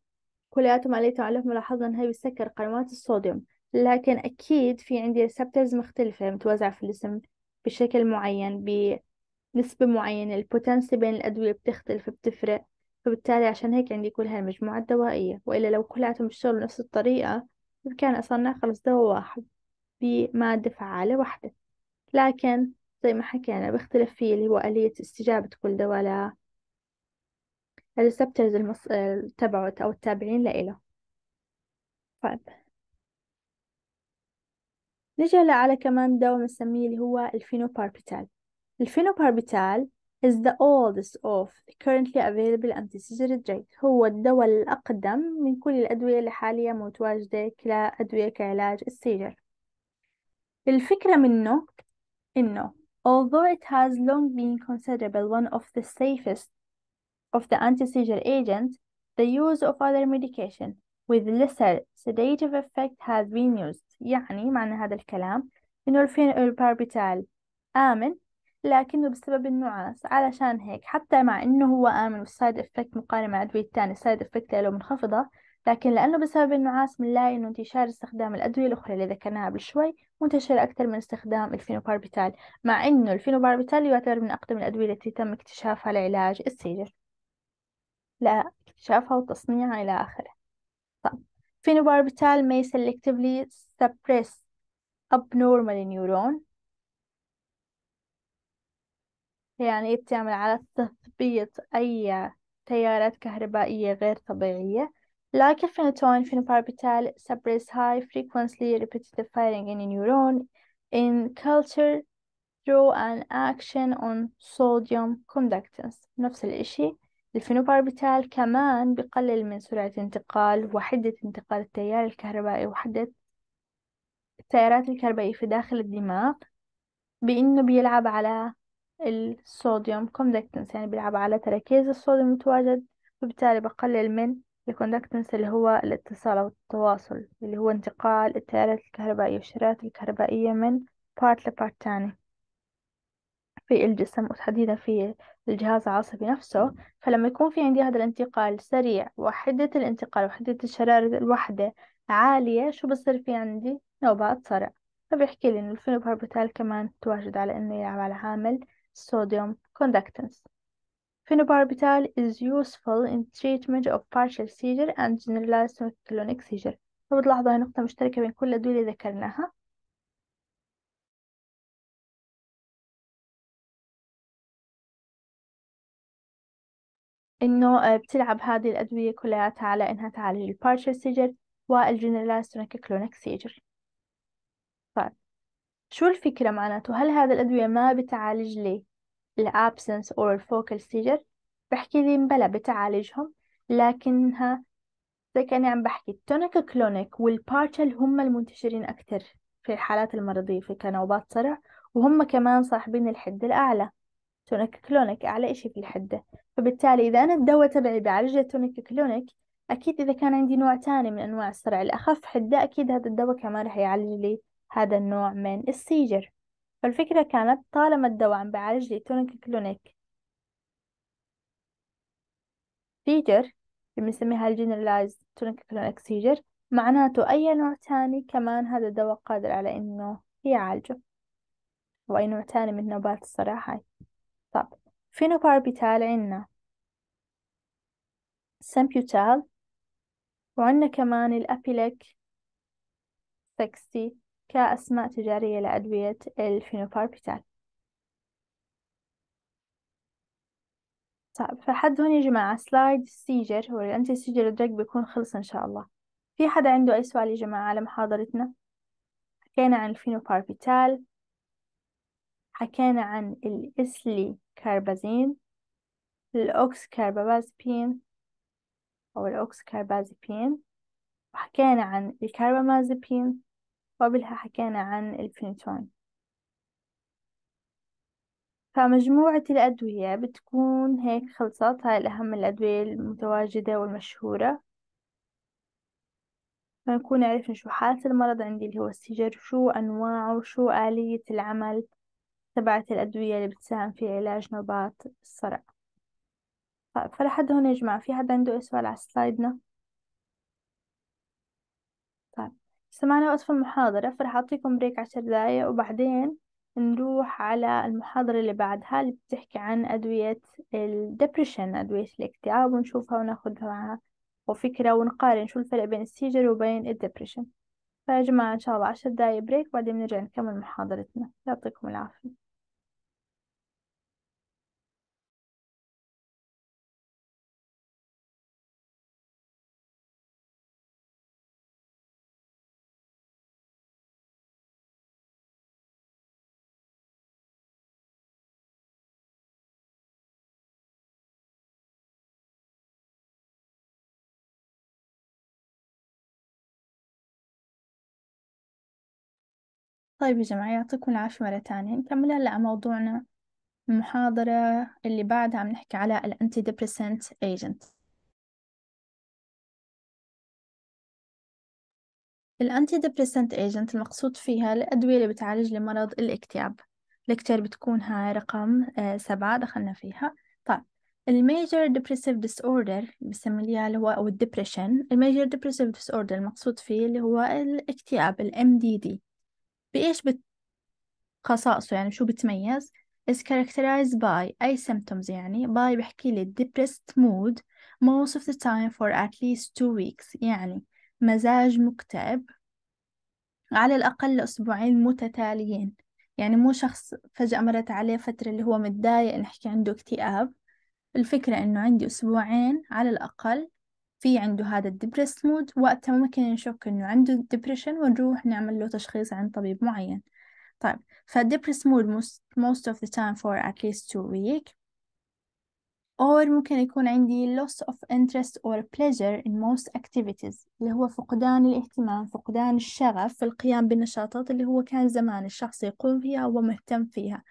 كلياتهم عليهم عليهم ملاحظة إن هي بتسكر قنوات الصوديوم. لكن أكيد في عندي receptors مختلفة متوزعة في الجسم. بشكل معين بنسبة معينة. ال potency بين الأدوية بتختلف بتفرق فبالتالي عشان هيك عندي كل هاي المجموعة الدوائية وإلا لو كلياتهم بيشتغلوا نفس الطريقة بإمكاني أصنع خلص دواء واحد بمادة فعالة واحدة. لكن زي ما حكينا بيختلف فيه اللي هو آلية استجابة كل دواء ال receptors المص... تبعه أو التابعين لإله. طيب. نجي على كمان دواء بنسميه اللي هو ال phenobarbital ال phenobarbital is the oldest of the currently available anti-seizure drugs هو الدواء الأقدم من كل الأدوية اللي حاليا متواجدة كأدوية كعلاج ال seizure الفكرة منه إنه although it has long been considered one of the safest of the anti-seizure agents, the use of other medication with lesser sedative effect has been used يعني معنى هذا الكلام إنه ال barbital آمن لكنه بسبب النعاس. علشان هيك حتى مع إنه هو آمن وال side effect مقارنة مع الأدوية التانية ال side effect له منخفضة لكن لأنه بسبب النعاس بنلاقي إنه انتشار استخدام الأدوية الأخرى اللي ذكرناها قبل شوي منتشر أكثر من استخدام الفينوباربيتال مع إنه الفينوباربيتال يعتبر من أقدم الأدوية التي تم اكتشافها لعلاج ال seizure لا اكتشافها وتصنيعها إلى آخره. phenobarbital may selectively suppress abnormal neuron يعني بتعمل على تثبيط أي تيارات كهربائية غير طبيعية like phenytoin phenobarbital suppress high frequency repetitive firing in a neuron in culture through an action on sodium conductance نفس الإشي الفينوباربيتال كمان بقلل من سرعة انتقال وحدة انتقال التيار الكهربائي وحدة التيارات الكهربائية في داخل الدماغ بإنه بيلعب على ال sodium conductance يعني بيلعب على تركيز الصوديوم المتواجد وبالتالي بقلل من ال conductance اللي هو الاتصال أو التواصل اللي هو انتقال التيارات الكهربائية والشرارات الكهربائية من part ل part تاني. في الجسم وتحديدا في الجهاز العصبي نفسه فلما يكون في عندي هذا الانتقال سريع وحدة الانتقال وحدة الشرارة الوحدة عالية شو بصير في عندي؟ نوبات صرع. فبيحكي لي إنه الفينوباربيتال كمان تواجد على إنه يلعب على عامل sodium conductance. Phenobarbital is useful in treatment of partial seizure and generalized tonic seizure. فبتلاحظوا هاي نقطة مشتركة بين كل الأدوية اللي ذكرناها. إنه آه، بتلعب هذه الأدوية كلياتها على إنها تعالج ال partial seizure وال generalized clonic seizure طيب شو الفكرة معناته؟ هل هذه الأدوية ما بتعالج ليه ال absence or ال focal seizure بحكي لي مبلا بتعالجهم لكنها زي كأني عم بحكي ال tonic clonic وال partial هم المنتشرين أكتر في الحالات المرضية في كنوبات صرع وهم كمان صاحبين الحدة الأعلى. tonic clonic أعلى إشي في الحدة. فبالتالي إذا أنا الدواء تبعي بعالج ال tonic clonic أكيد إذا كان عندي نوع تاني من أنواع الصرع الأخف حدة أكيد هذا الدواء كمان رح يعالج لي هذا النوع من ال seizure. فالفكرة كانت طالما الدواء عم بعالج لي tonic clonic seizure بنسميها ال generalized tonic clonic seizure معناته أي نوع تاني كمان هذا الدواء قادر على إنه يعالجه أو أي نوع تاني من نوبات الصرع هاي. طب. فينوباربيتال عنا سامبيوتال وعنا كمان الأبيليك سكسي كأسماء تجارية لأدوية الفينوباربيتال طيب فحد هون يا جماعة سلايد السيجر هو الأنتي سيجر دريك بيكون خلص إن شاء الله. في حدا عنده أي سؤال يا جماعة على محاضرتنا؟ حكينا عن الفينوباربيتال حكينا عن الإسلي كاربازين الأوكس كاربازابين أو الأوكس كاربازابين وحكينا عن الكاربامازابين وقبلها حكينا عن الفينيتوين فمجموعة الأدوية بتكون هيك خلصت هاي الأهم الأدوية المتواجدة والمشهورة. فنكون عرفنا شو حالة المرض عندي اللي هو ال seizure شو أنواعه شو آلية العمل. تبعت الأدوية اللي بتساهم في علاج نوبات الصرع. فلحد هون يا جماعة في حد عنده سؤال على slide نا؟ طيب سمعنا وقت في المحاضرة فرح أعطيكم break عشر دقايق وبعدين نروح على المحاضرة اللي بعدها اللي بتحكي عن أدوية ال depression أدوية الاكتئاب ونشوفها وناخدها معها وفكرة ونقارن شو الفرق بين ال seizure وبين ال depression فيا جماعة إن شاء الله عشر دقايق بريك وبعدين بنرجع نكمل محاضرتنا. يعطيكم العافية. طيب يا جماعة يعطيكم العافية مرة تانية. نكمل هلأ موضوعنا. المحاضرة اللي بعدها عم نحكي على ال antidepressant agent ال antidepressant agent المقصود فيها الأدوية اللي بتعالج لمرض الاكتئاب. لكتير بتكون هاي رقم آه سبعة دخلنا فيها. طيب ال major depressive disorder بسميه اللي هو أو ال depression ال major depressive disorder المقصود فيه اللي هو الاكتئاب ال MDD بإيش خصائصه يعني شو بتميز؟ Is characterized by أي symptoms يعني؟ By بحكي لي depressed mood most of the time for at least two weeks. يعني مزاج مكتئب على الأقل لأسبوعين متتاليين. يعني مو شخص فجأة مرت عليه فترة اللي هو متضايق نحكي عنده اكتئاب. الفكرة إنه عندي أسبوعين على الأقل في عنده هذا ال depressed mood وقتها ممكن نشك إنه عنده depression ونروح نعمل له تشخيص عند طبيب معين. طيب فالدبريس مود most, most of the time for at least two week. Or ممكن يكون عندي loss of interest or pleasure in most activities اللي هو فقدان الاهتمام فقدان الشغف في القيام بالنشاطات اللي هو كان زمان الشخص يقوم فيها ومهتم فيها.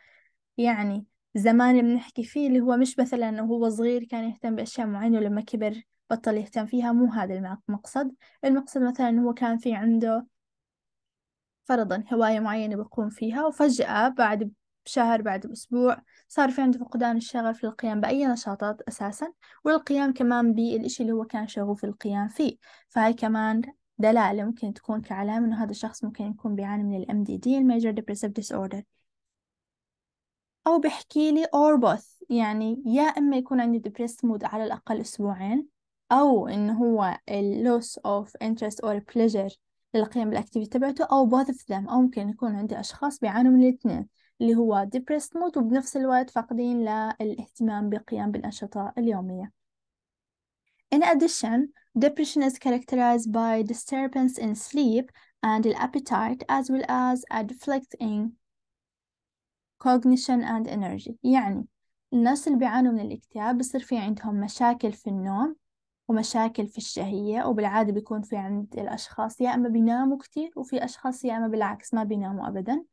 يعني زمان اللي بنحكي فيه اللي هو مش مثلا وهو صغير كان يهتم بأشياء معينة ولما كبر بطل يهتم فيها مو هذا المقصد المقصد مثلا هو كان في عنده فرضا هواية معينة بقوم فيها وفجأة بعد بشهر بعد بأسبوع صار في عنده فقدان الشغف للقيام بأي نشاطات أساسا والقيام كمان بالإشي اللي هو كان شغوف القيام فيه. فهاي كمان دلالة ممكن تكون كعلامة إنه هذا الشخص ممكن يكون بيعاني من ال MDD Major Depressive Disorder. أو بحكي لي or both يعني يا إما يكون عندي depressed mood على الأقل أسبوعين أو إنه هو loss of interest or pleasure للقيام بالأكتيفيتي تبعته أو both of them. أو ممكن يكون عندي أشخاص بيعانوا من الاثنين اللي هو depressed mood وبنفس الوقت فاقدين للاهتمام بالقيام بالأنشطة اليومية. In addition, depression is characterized by disturbance in sleep and appetite as well as a deflect in cognition and energy. يعني الناس اللي بيعانوا من الاكتئاب بصير في عندهم مشاكل في النوم ومشاكل في الشهية وبالعادة بيكون في عند الأشخاص يا إما بيناموا كتير وفي أشخاص يا إما بالعكس ما بيناموا أبدا.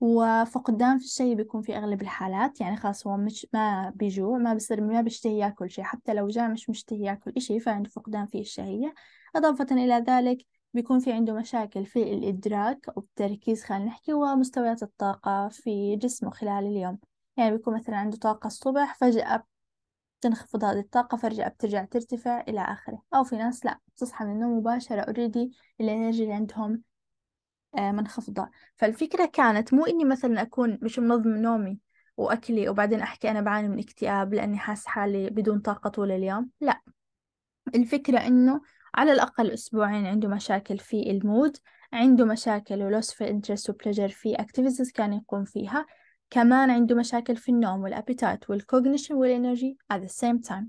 وفقدان في الشهية بيكون في أغلب الحالات يعني خلاص هو مش ما بيجوع ما بيصير ما بيشتهي يأكل شيء حتى لو جاع مش مشتهي يأكل إشي فعنده فقدان في الشهية. إضافة إلى ذلك بيكون في عنده مشاكل في الإدراك أو التركيز خلينا نحكي ومستويات الطاقة في جسمه خلال اليوم. يعني بيكون مثلا عنده طاقة الصبح فجأة تنخفض هذه الطاقة فجأة بترجع ترتفع إلى آخره. أو في ناس لا تصحى من النوم مباشرة already ال energy اللي عندهم آه، منخفضة. فالفكرة كانت مو إني مثلا أكون مش منظم نومي وأكلي وبعدين أحكي أنا بعاني من اكتئاب لأني حاسة حالي بدون طاقة طول اليوم. لا الفكرة إنه على الأقل أسبوعين عنده مشاكل في ال mood عنده مشاكل و loss في ال interest و pleasure في activities كان يقوم فيها. كمان عنده مشاكل في النوم وال appetite وال cognition وال energy at the same time.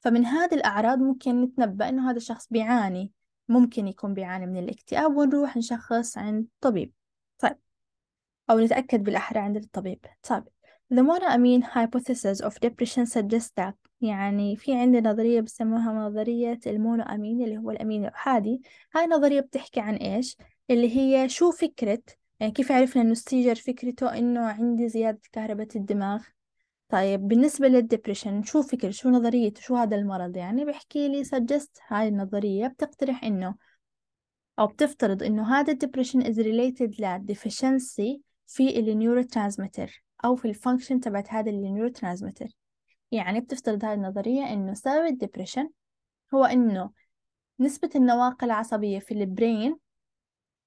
فمن هذه الأعراض ممكن نتنبأ إنه هذا الشخص بيعاني ممكن يكون بيعاني من الاكتئاب ونروح نشخص عند طبيب. طيب. أو نتأكد بالأحرى عند الطبيب. طيب. The monoamine hypothesis of depression suggests that يعني في عندنا نظرية بسموها نظرية المونوأمين اللي هو الأمين الأحادي هاي نظرية بتحكي عن إيش؟ اللي هي شو فكرة يعني كيف عرفنا إنه ال seizure فكرته إنه عندي زيادة كهرباء الدماغ؟ طيب بالنسبة لل depression شو فكرة شو نظرية شو هذا المرض؟ يعني بحكي لي suggest هاي النظرية بتقترح إنه أو بتفترض إنه هذا ال depression is related ل deficiency في ال neurotransmitter أو في ال function تبعت هذا ال neurotransmitter يعني بتفترض هاي النظرية إنه سبب ال depression هو إنه نسبة النواقل العصبية في ال brain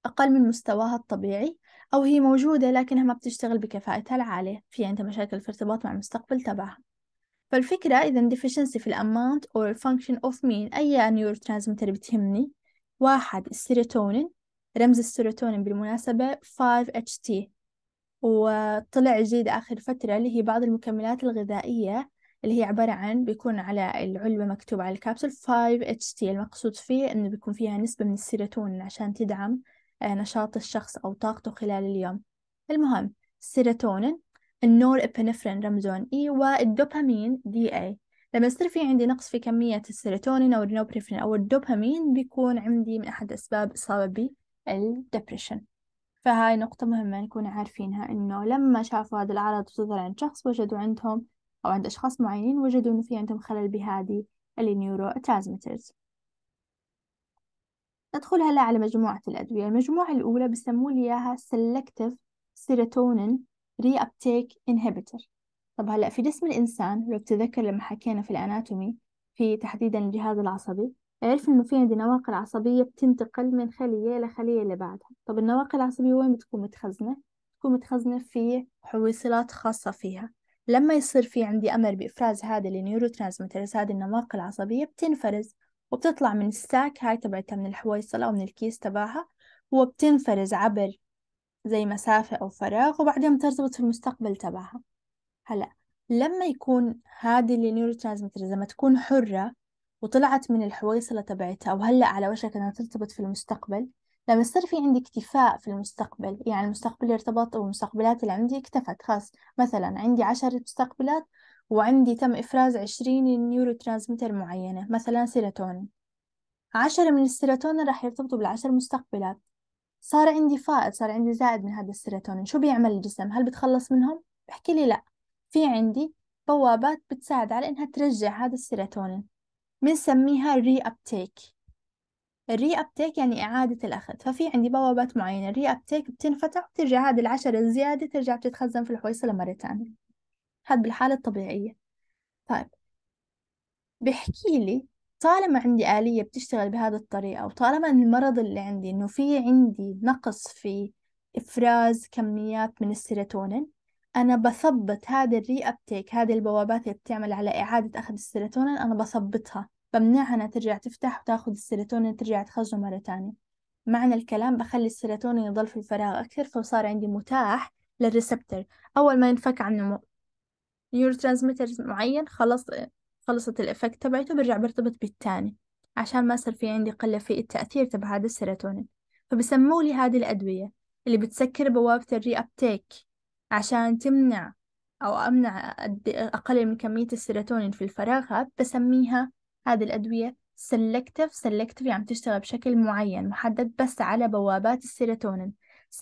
أقل من مستواها الطبيعي أو هي موجودة لكنها ما بتشتغل بكفاءتها العالية في عندها مشاكل في الارتباط مع المستقبل تبعها. فالفكرة إذا deficiency في ال amount أو function of مين أي neurotransmitter بتهمني. واحد السيروتونين. رمز السيروتونين بالمناسبة 5HT وطلع جديد آخر فترة اللي هي بعض المكملات الغذائية اللي هي عبارة عن بيكون على العلبة مكتوب على الكبسول 5HT المقصود فيه إنه بيكون فيها نسبة من السيروتونين عشان تدعم نشاط الشخص أو طاقته خلال اليوم. المهم السيروتونين النورإبينفرين رمزه NE والدوبامين DA لما يصير في عندي نقص في كمية السيروتونين أو النورإبينفرين أو الدوبامين بيكون عندي من أحد أسباب إصابة بال depression فهاي نقطة مهمة نكون عارفينها إنه لما شافوا هذه الأعراض تظهر عند شخص وجدوا عندهم أو عند أشخاص معينين وجدوا إنه في عندهم خلل بهذه ال neurotransmitters ندخل هلا على مجموعة الأدوية. المجموعة الأولى بسموا لي إياها Selective Serotonin Reuptake Inhibitor. طب هلأ في جسم الإنسان لو بتذكر لما حكينا في ال anatomy في تحديدا الجهاز العصبي عرفنا إنه في عندي نواقل عصبية بتنتقل من خلية لخلية اللي بعدها. طب النواقل العصبية وين بتكون متخزنة؟ بتكون متخزنة في حويصلات خاصة فيها. لما يصير في عندي أمر بإفراز هذه ال neurotransmitters هذه النواقل العصبية بتنفرز. وبتطلع من ال sac هاي تبعتها من الحويصلة أو من الكيس تبعها وبتنفرز عبر زي مسافة أو فراغ وبعدين بترتبط في المستقبل تبعها. هلأ لما يكون هذه ال neurotransmitters لما تكون حرة وطلعت من الحويصلة تبعتها وهلأ على وشك أنها ترتبط في المستقبل لما يصير في عندي اكتفاء في المستقبل يعني المستقبل ارتبط والمستقبلات اللي عندي اكتفت خلاص مثلا عندي عشر مستقبلات وعندي تم إفراز عشرين neurotransmitter معينة مثلا سيروتونين عشرة من السيروتونين راح يرتبطوا بالعشر مستقبلات. صار عندي فائض صار عندي زائد من هذا السيروتونين شو بيعمل الجسم؟ هل بتخلص منهم؟ بحكي لي لا. في عندي بوابات بتساعد على إنها ترجع هذا السيروتونين بنسميها reuptake ال reuptake يعني إعادة الأخذ. ففي عندي بوابات معينة. ال reuptake بتنفتح وترجع هذه العشرة الزيادة ترجع بتتخزن في الحويصلة مرة تانية هذا بالحالة الطبيعية. طيب بحكي لي طالما عندي آلية بتشتغل بهذه الطريقة وطالما المرض اللي عندي إنه في عندي نقص في إفراز كميات من السيروتونين أنا بثبط هذا ال reuptake هذه البوابات اللي بتعمل على إعادة أخذ السيروتونين أنا بثبطها بمنعها إنها ترجع تفتح وتأخذ السيروتونين ترجع تخزنه مرة تانية. معنى الكلام بخلي السيروتونين يضل في الفراغ أكثر فصار عندي متاح لل receptor. أول ما ينفك عنه neurotransmitter معين خلص خلصت ال effect تبعته برجع برتبط بالتاني. عشان ما يصير في عندي قلة في التأثير تبع هذا السيروتونين. فبسموا لي هذه الأدوية اللي بتسكر بوابة ال reuptake عشان تمنع أو أمنع أقلل من كمية السيروتونين في الفراغات بسميها هذه الأدوية selective selective يعني تشتغل بشكل معين محدد بس على بوابات السيروتونين.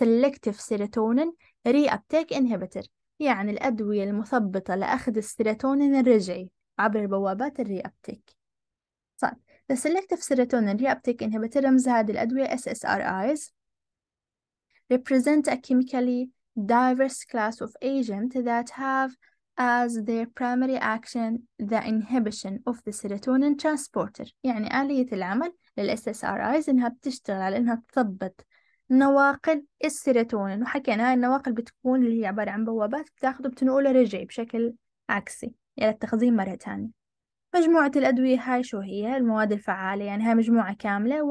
selective serotonin reuptake inhibitor. يعني الأدوية المثبطة لأخذ السيروتونين الرجعي عبر بوابات ال reuptake طيب The selective serotonin reuptake inhibitor رمز هذه الأدوية SSRIs represent a chemically diverse class of agents that have as their primary action the inhibition of the serotonin transporter يعني آلية العمل لل SSRIs إنها بتشتغل على إنها تثبت نواقل السيروتونين. وحكينا هاي النواقل بتكون اللي هي عبارة عن بوابات بتاخده بتنقله رجعي بشكل عكسي إلى التخزين مرة تانية. مجموعة الأدوية هاي شو هي؟ المواد الفعالة يعني هاي مجموعة كاملة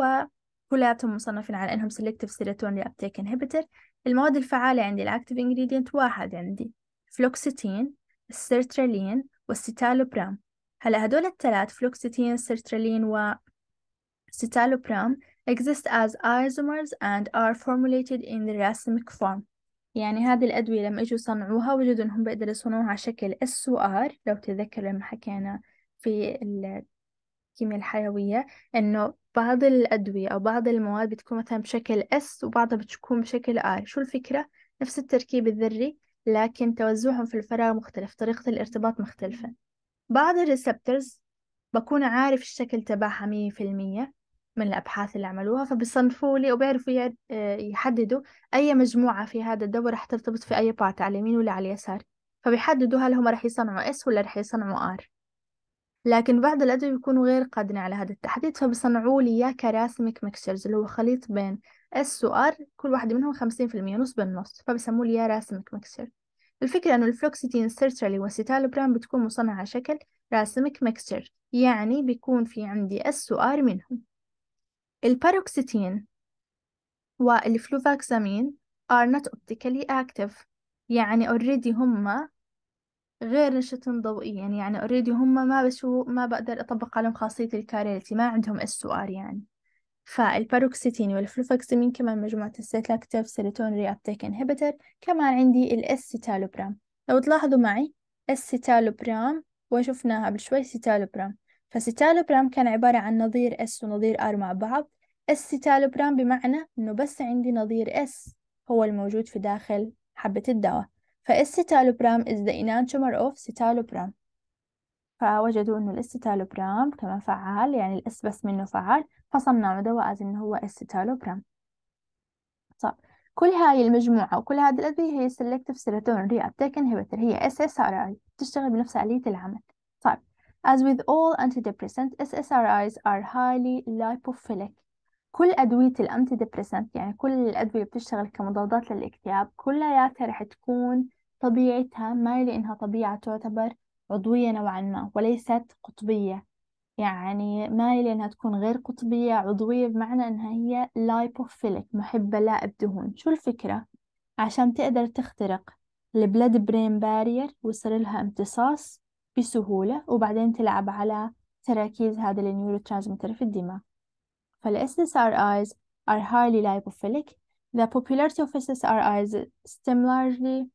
وكلياتهم مصنفين على إنهم selective serotonin reuptake inhibitor. المواد الفعالة عندي ال active ingredient واحد عندي فلوكسيتين السيرترالين والسيتالوبرام هلا هدول الثلاث فلوكسيتين سيرترالين وسيتالوبرام exist as isomers and are formulated in the racemic form. يعني هذه الأدوية لما إجوا صنعوها وجدوا إنهم بيقدروا يصنعوها على شكل S أو R لو تذكر لما حكينا في الكيمياء الحيوية إنه بعض الأدوية أو بعض المواد بتكون مثلا بشكل S وبعضها بتكون بشكل R. شو الفكرة؟ نفس التركيب الذري لكن توزعهم في الفراغ مختلف طريقة الارتباط مختلفة. بعض ال receptors بكون عارف الشكل تبعها مية في المية. من الأبحاث اللي عملوها فبيصنفوا لي وبيعرفوا آه، يحددوا أي مجموعة في هذا الدواء رح ترتبط في أي part على اليمين ولا على اليسار فبيحددوا هل هم رح يصنعوا S ولا رح يصنعوا R. لكن بعض الأدوية بيكونوا غير قادرين على هذا التحديد فبيصنعوا لي إياه ك racemic mixtures اللي هو خليط بين S و R كل واحدة منهم خمسين في المية نص بالنص. فبسموه لي إياه racemic mixture الفكرة إنه الفلوكسيتين سيرترالين والسيتالوبرام بتكون مصنعة على شكل racemic mixture يعني بيكون في عندي S و R منهم. الباروكسيتين والفلوفوكسامين are not optically active. يعني already هم غير نشط ضوئيا. يعني already هم ما بشو ما بقدر أطبق عليهم خاصية ال chirality ما عندهم S R يعني. فالباروكسيتين والفلوفوكسامين كمان مجموعة ال selective serotonin reuptake inhibitor كمان عندي الإسيتالوبرام لو تلاحظوا معي السيتالوبرام وشفناها قبل شوي سيتالوبرام فالسيتالوبرام كان عبارة عن نظير S ونظير R مع بعض. الإسيتالوبرام بمعنى إنه بس عندي نظير S هو الموجود في داخل حبة الدواء. فالإسيتالوبرام is the enantiomer of سيتالوبرام فوجدوا إنه الإسيتالوبرام كمان فعال يعني ال S بس منه فعال. فصنعوا دواء إنه هو إسيتالوبرام طيب كل هاي المجموعة وكل هذه الأدوية هي selective serotonin reuptake inhibitor هي SSRI تشتغل بنفس آلية العمل. As with all antidepressants, SSRIs are highly lipophilic. كل أدوية ال antidepressant يعني كل الأدوية بتشتغل كمضادات للاكتئاب كلياتها رح تكون طبيعتها مايلة إنها طبيعة تعتبر عضوية نوعا ما وليست قطبية يعني مايلة إنها تكون غير قطبية عضوية بمعنى إنها هي lipophilic محبة للدهون شو الفكرة؟ عشان تقدر تخترق ال blood brain barrier ويصير لها امتصاص بسهولة وبعدين تلعب على تراكيز هذا ال neurotransmitter في الدماغ. فال SSRIs are highly lipophilic. The popularity of SSRIs stem largely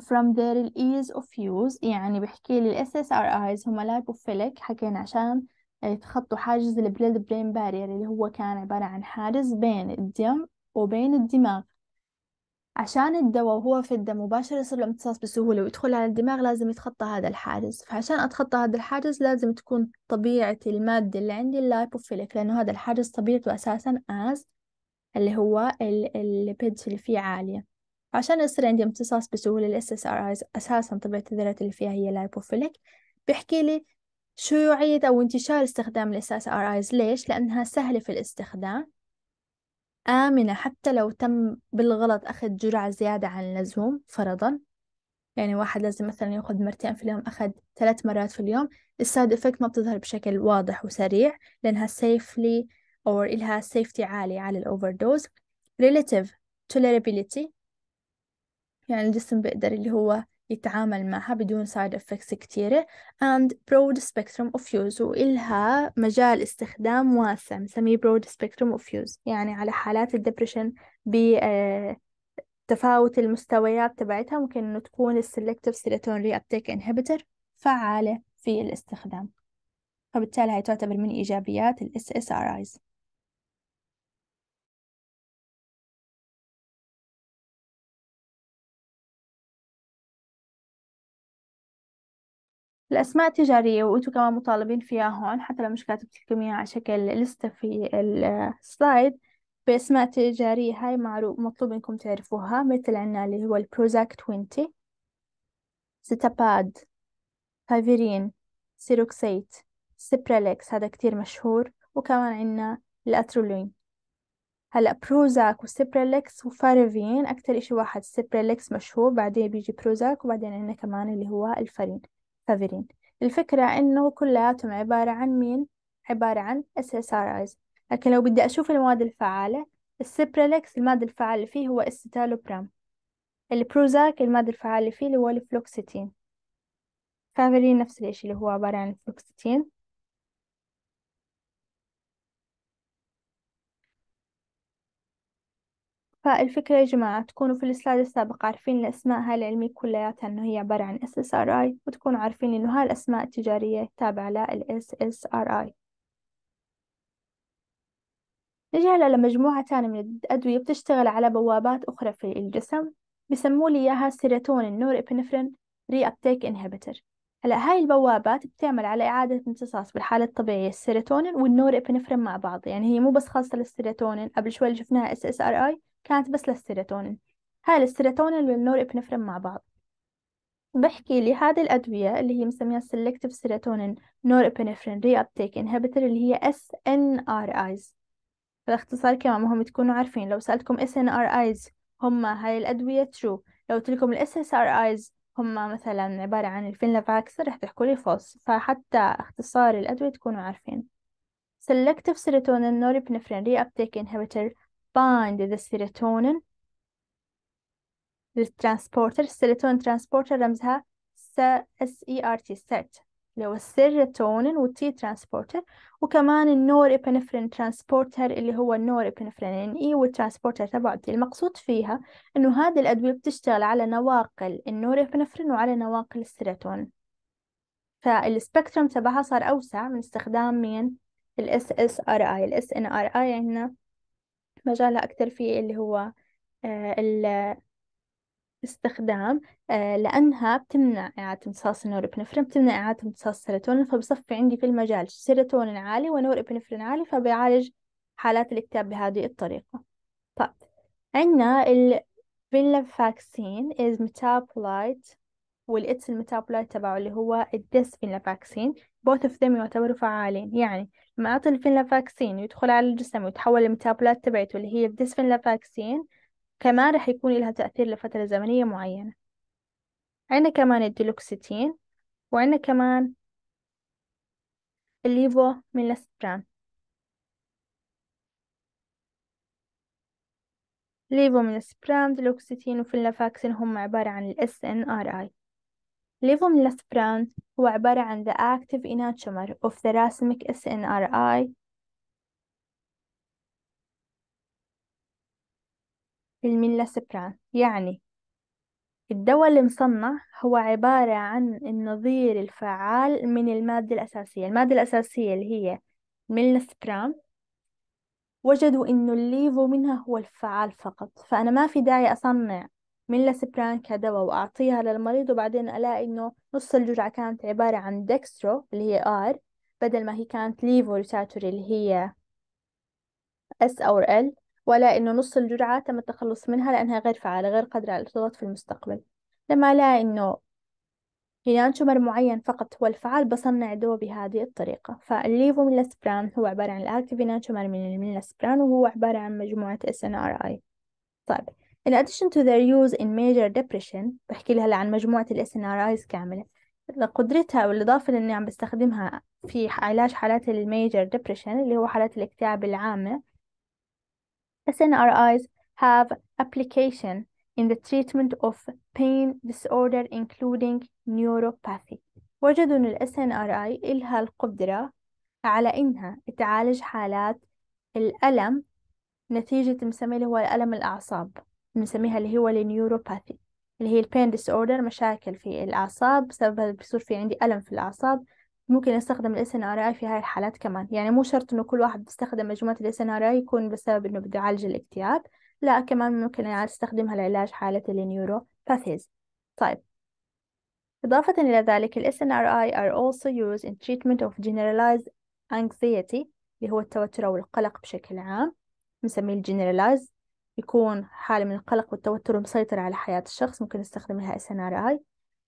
from their ease of use. يعني بحكي لي ال SSRIs هم lipophilic حكينا عشان يتخطوا حاجز ال blood brain barrier اللي هو كان عبارة عن حاجز بين الدم وبين الدماغ. عشان الدواء وهو في الدم مباشرة يصير له امتصاص بسهولة ويدخل على الدماغ لازم يتخطى هذا الحاجز. فعشان أتخطى هذا الحاجز لازم تكون طبيعة المادة اللي عندي ال lipophilic لأنه هذا الحاجز طبيعته أساسا از اللي هو ال lipids اللي فيه عالية. عشان يصير عندي امتصاص بسهولة ال SSRIs أساسا طبيعة الذرات اللي فيها هي lipophilic. بيحكي لي شيوعية أو انتشار استخدام ال SSRIs ليش؟ لأنها سهلة في الاستخدام. آمنة حتى لو تم بالغلط أخذ جرعة زيادة عن اللزوم فرضا. يعني واحد لازم مثلا يأخذ مرتين في اليوم أخذ ثلاث مرات في اليوم. ال side effect ما بتظهر بشكل واضح وسريع لأنها safely أو إلها safety عالي على ال overdose relative tolerability. يعني الجسم بيقدر اللي هو يتعامل معها بدون side effects كتيرة. And broad spectrum of use وإلها مجال استخدام واسع نسميه broad spectrum of use. يعني على حالات ال depression ب تفاوت المستويات تبعتها ممكن إنه تكون السلكتيف ري أبتيك إنهبيتور فعالة في الاستخدام. فبالتالي هي تعتبر من إيجابيات ال SSRIs الأسماء التجارية وأنتوا كمان مطالبين فيها هون حتى لو مش كاتبت لكم إياها على شكل لستة في ال slide بأسماء تجارية هاي معروف مطلوب إنكم تعرفوها مثل عنا اللي هو البروزاك 20 ستاباد فافرين سيروكسيت سيبراليكس هذا كتير مشهور وكمان عنا الأترولين. هلأ بروزاك وسيبراليكس وفافرين أكتر إشي واحد سيبراليكس مشهور بعدين بيجي بروزاك وبعدين عنا كمان اللي هو الفافرين فافرين الفكرة إنه كلياتهم عبارة عن مين؟ عبارة عن SSRIs لكن لو بدي أشوف المواد الفعالة السيبراليكس المادة الفعالة فيه هو الستالوبرام البروزاك المادة الفعالة فيه اللي هو الفلوكسيتين. فافرين نفس الإشي اللي هو عبارة عن الفلوكسيتين فالفكرة يا جماعة تكونوا في ال slide السابق عارفين الأسماء هاي العلمية كلياتها إنه هي عبارة عن SSRI وتكونوا عارفين إنه هاي الأسماء التجارية تابعة لل SSRI نجي هلا لمجموعة تانية من الأدوية بتشتغل على بوابات أخرى في الجسم بسموا لي إياها serotonin norepinephrine reuptake inhibitor هلا هاي البوابات بتعمل على إعادة امتصاص بالحالة الطبيعية السيروتونين والنور إبنفرين مع بعض يعني هي مو بس خاصة للسيروتونين قبل شوي اللي شفناها آي كانت بس للسيروتونين. هاي السيروتونين والنور إبنفرين مع بعض. بحكي لي هذه الأدوية اللي هي مسميها selective serotonin norepinephrine reuptake inhibitor اللي هي SNRIs باختصار كمان مهم تكونوا عارفين لو سألتكم SNRIs هم هاي الأدوية true. لو قلت لكم ال SSRIs هم مثلا عبارة عن الفينلافاكس رح تحكوا لي false. فحتى اختصار الأدوية تكونوا عارفين. selective serotonin norepinephrine reuptake inhibitor bind the serotonin ال transporter السيروتونين transporter رمزها S E R T SERT اللي هو السيروتونين وال T transporter. وكمان النور إبنفرين transporter اللي هو النور إبنفرين N E وال transporter تبع المقصود فيها إنه هذه الأدوية بتشتغل على نواقل النور إبنفرين وعلى نواقل السيروتونين. فال spectrum تبعها صار أوسع من استخدام مين؟ الاس اس ار اي الاس ان ار اي عندنا مجالها أكثر في اللي هو آه استخدام آه، لأنها بتمنع إعادة امتصاص النورابنفرين بتمنع إعادة امتصاص السيروتونين فبصفي عندي في المجال سيروتونين عالي ونورابنفرين عالي فبيعالج حالات الاكتئاب بهذه الطريقة. طيب عندنا الفينلافاكسين is metabolite والإتس الميتابولايت تبعه اللي هو الديسفينلافاكسين both of them يعتبروا فعالين. يعني لما أعطي الفينلافاكسين ويدخل على الجسم ويتحول لل metabolite تبعته اللي هي الديسفينلافاكسين كمان رح يكون لها تأثير لفترة زمنية معينة. عندنا كمان الديلوكسيتين وعندنا كمان الليفو ليفو ميلناسيبران ديلوكسيتين وفينلافاكسين هم عبارة عن ال SNRI ليفو ميلناسيبران هو عبارة عن the active enantiomer of the racemic SNRI الميلاسبران يعني الدواء اللي مصنع هو عبارة عن النظير الفعال من المادة الأساسية. المادة الأساسية اللي هي ميلاسبران وجدوا إنه الليفو منها هو الفعال فقط. فأنا ما في داعي أصنع ميلاسبران كدواء وأعطيها للمريض وبعدين ألاقي إنه نص الجرعة كانت عبارة عن ديكسترو اللي هي آر بدل ما هي كانت ليفو ريتاتوري اللي هي S أو L ولا إنه نص الجرعة تم التخلص منها لأنها غير فعالة غير قادرة على الإرتباط في المستقبل. لما ألاقي إنه شومر معين فقط هو الفعال بصنع الدواء بهذه الطريقة. فالليفوميلناسيبران هو عبارة عن ال active isomer من الميلناسيبران وهو عبارة عن مجموعة SNRI طيب in addition to their use in major depression بحكي لها عن مجموعة ال SNRIs كاملة. قدرتها والإضافة لأني عم بستخدمها في علاج حالات ال major depression اللي هو حالات الاكتئاب العامة SNRIs have application in the treatment of pain disorder including neuropathy. وجدوا أن ال SNRI إلها القدرة على إنها تعالج حالات الألم نتيجة مسمى اللي هو ألم الأعصاب. بنسميها اللي هو ال neuropathy اللي هي ال pain disorder مشاكل في الأعصاب بسبب بيصير في عندي ألم في الأعصاب. ممكن أستخدم ال SNRI في هاي الحالات كمان. يعني مو شرط إنه كل واحد بيستخدم مجموعة ال SNRI يكون بسبب إنه بده يعالج الاكتئاب لا كمان ممكن أستخدمها لعلاج حالة ال neuropathies طيب. إضافة إلى ذلك ال SNRI are also used in treatment of generalized anxiety اللي هو التوتر أو القلق بشكل عام. نسميه generalized يكون حالة من القلق والتوتر مسيطر على حياة الشخص ممكن نستخدم لها SNRI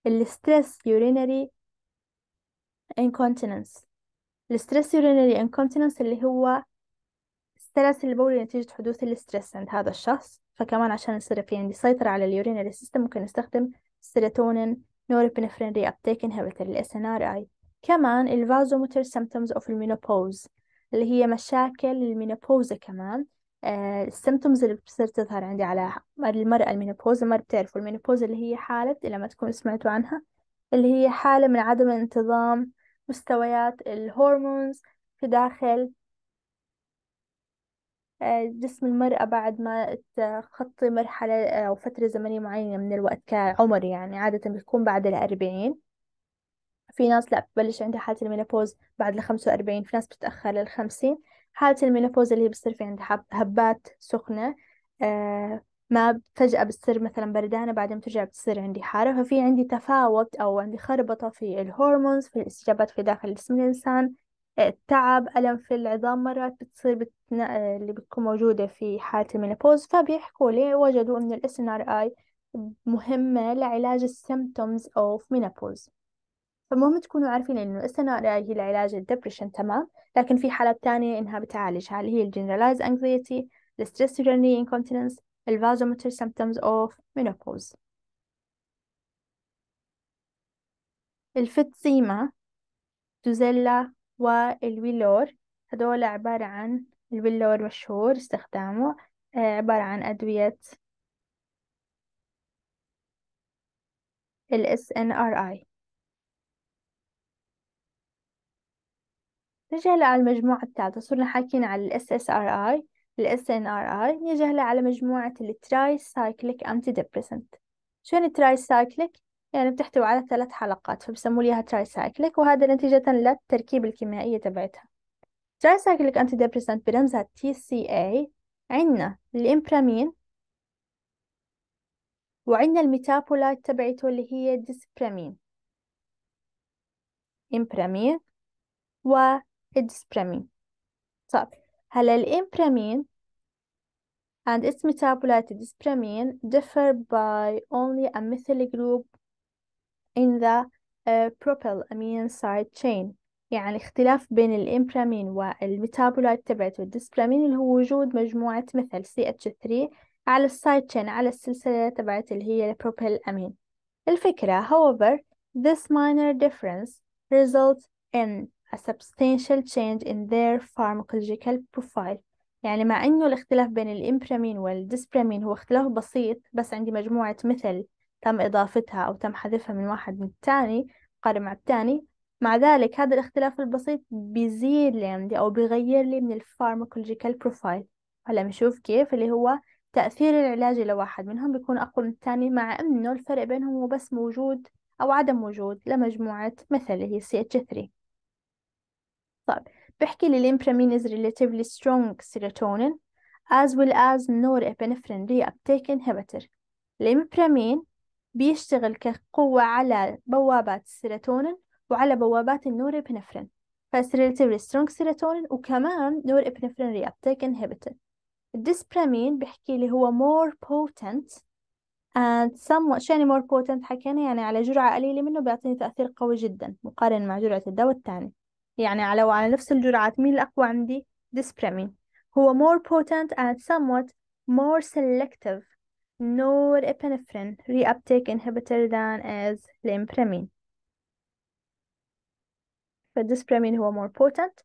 ال stress urinary incontinence. ال stress urinary incontinence اللي هو السلس البولي نتيجة حدوث ال stress عند هذا الشخص. فكمان عشان يصير في عندي سيطرة على ال urinary system ممكن نستخدم serotonin norepinephrine reuptake inhibitor ال SNRI كمان ال vasomotor symptoms of ال menopause اللي هي مشاكل ال menopause كمان. ال symptoms اللي بتصير تظهر عندي على المرأة ال menopause ما بتعرفوا ال menopause اللي هي حالة إلا ما تكونوا سمعتوا عنها اللي هي حالة من عدم انتظام مستويات ال hormones في داخل جسم المرأة بعد ما تخطي مرحلة أو فترة زمنية معينة من الوقت كعمر يعني عادة بتكون بعد الأربعين. في ناس لا بتبلش عندها حالة ال menopause بعد الخمسة وأربعين في ناس بتتأخر للخمسين. حالة ال menopause اللي هي بصير في عندها هبات سخنة آه ما فجأة بتصير مثلا بردانة بعدين بترجع بتصير عندي حارة. ففي عندي تفاوت أو عندي خربطة في ال hormones في الاستجابات في داخل جسم الإنسان. تعب ألم في العظام مرات بتصير بتنا... اللي بتكون موجودة في حالة ال menopause فبيحكوا لي وجدوا إن ال SNRI مهمة لعلاج ال symptoms of menopause فمهم تكونوا عارفين إنه SNRI هي لعلاج ال depression تمام؟ لكن في حالات تانية إنها بتعالجها اللي هي ال Generalized Anxiety ال Stress Urinary Incontinence ال Vasomotor Symptoms of Menopause. الفتسيما دوزيلا والويلور هدول عبارة عن الويلور مشهور استخدامه آه، عبارة عن أدوية ال SNRI نجي هلا على المجموعة الثالثة صرنا حاكيين على ال SSRI ال SNRI نجي هلا على مجموعة سايكليك أنتي ديبريسنت شو يعني cyclic؟ يعني بتحتوي على ثلاث حلقات فبسموا ليها cyclic وهذا نتيجة للتركيبة الكيميائية تبعتها. antidepressant برمزها اي عندنا الإمبرامين وعندنا ال metabolite تبعته اللي هي desipramine imipramine وال desipramine طيب هلأ الإمبرامين and its metabolite desipramine differ by only a methyl group in the uh, propylamine side chain. يعني اختلاف بين ال imipramine وال metabolite تبعته. ال desipramine اللي هو وجود مجموعة methyl CH3 على ال side chain على السلسلة تبعت اللي هي ال propylamine الفكرة however this minor difference results in a substantial change in their pharmacological profile. يعني مع إنه الاختلاف بين ال imipramine وال desipramine هو اختلاف بسيط بس عندي مجموعة methyl تم إضافتها أو تم حذفها من واحد من الثاني قارن مع الثاني. مع ذلك هذا الاختلاف البسيط بيزيد لي عندي أو بيغير لي من ال pharmacological profile هلا بنشوف كيف اللي هو تأثير العلاج لواحد منهم. بيكون أقوى من الثاني مع إنه الفرق بينهم هو بس موجود أو عدم وجود لمجموعة methyl اللي هي CH3 طيب. بحكي لي ال imipramine is relatively strong serotonin as well as norepinephrine reuptake inhibitor. الإمبرامين بيشتغل كقوة على بوابات السيروتونين وعلى بوابات ال norepinephrine relatively strong serotonin وكمان norepinephrine reuptake inhibitor. ال desipramine بحكي لي هو more potent and somewhat شو يعني more potent حكينا يعني على جرعة قليلة منه بيعطيني تأثير قوي جدا مقارنة مع جرعة الدواء الثاني يعني على وعلى نفس الجرعات مين الأقوى عندي؟ desipramine هو more potent and somewhat more selective. norepinephrine reuptake inhibitor than as ال imipramine فال desipramine هو more potent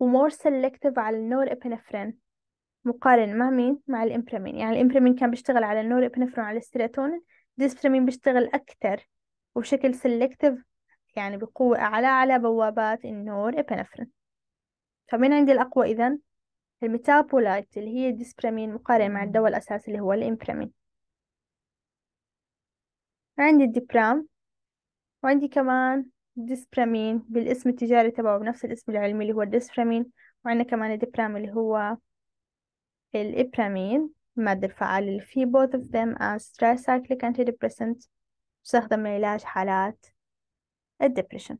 و more selective على ال norepinephrine مقارن مع مين؟ مع الإمبرامين. يعني الإمبرامين كان بيشتغل على ال norepinephrine وعلى السيروتونين. ال desipramine بيشتغل أكثر وبشكل selective يعني بقوة أعلى على بوابات ال norepinephrine. فمين عندي الأقوى إذن ال metabolite اللي هي ال desipramine مقارنة مع الدواء الأساسي اللي هو الإمبرامين. عندي الدبرام وعندي كمان desipramine بالاسم التجاري تبعه بنفس الاسم العلمي اللي هو ال desipramine وعندنا كمان الدبرام اللي هو الإبرامين المادة الفعالة اللي فيه both of them as tricyclic antidepressant تستخدم لعلاج حالات ال depression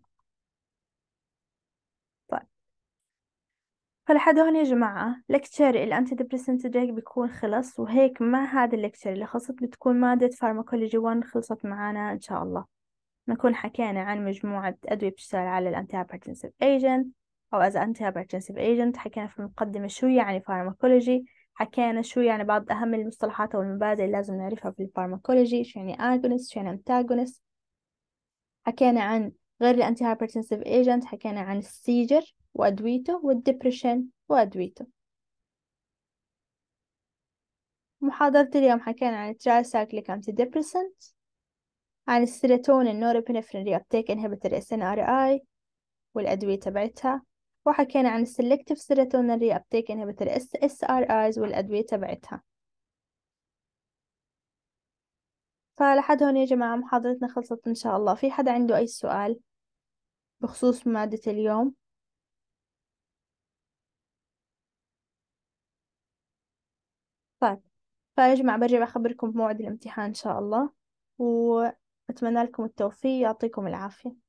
طيب. فلحد هون يا جماعة lecture ال antidepressant بيكون خلص وهيك مع هذا ال lecture اللي خلصت بتكون مادة pharmacology 1 خلصت معانا إن شاء الله. نكون حكينا عن مجموعة أدوية بتشتغل على ال antihypertensive agent أو as antihypertensive agent حكينا في المقدمة شو يعني pharmacology حكينا شو يعني بعض أهم المصطلحات أو المبادئ اللي لازم نعرفها في ال pharmacology شو يعني agonist شو يعني antagonist. حكينا عن غير ال antihypertensive agent حكينا عن ال seizure وأدويته وال depression وأدويته. محاضرة اليوم حكينا عن ال tricyclic antidepressant عن ال serotonin norepinephrine reuptake inhibitor SNRI والأدوية تبعتها وحكينا عن ال selective serotonin reuptake inhibitor SSRIs والأدوية تبعتها. فلحد هون يا جماعة محاضرتنا خلصت إن شاء الله. في حدا عنده أي سؤال بخصوص مادة اليوم؟ طيب فيا جماعة برجع أخبركم بموعد الامتحان إن شاء الله وأتمنى لكم التوفيق يعطيكم العافية.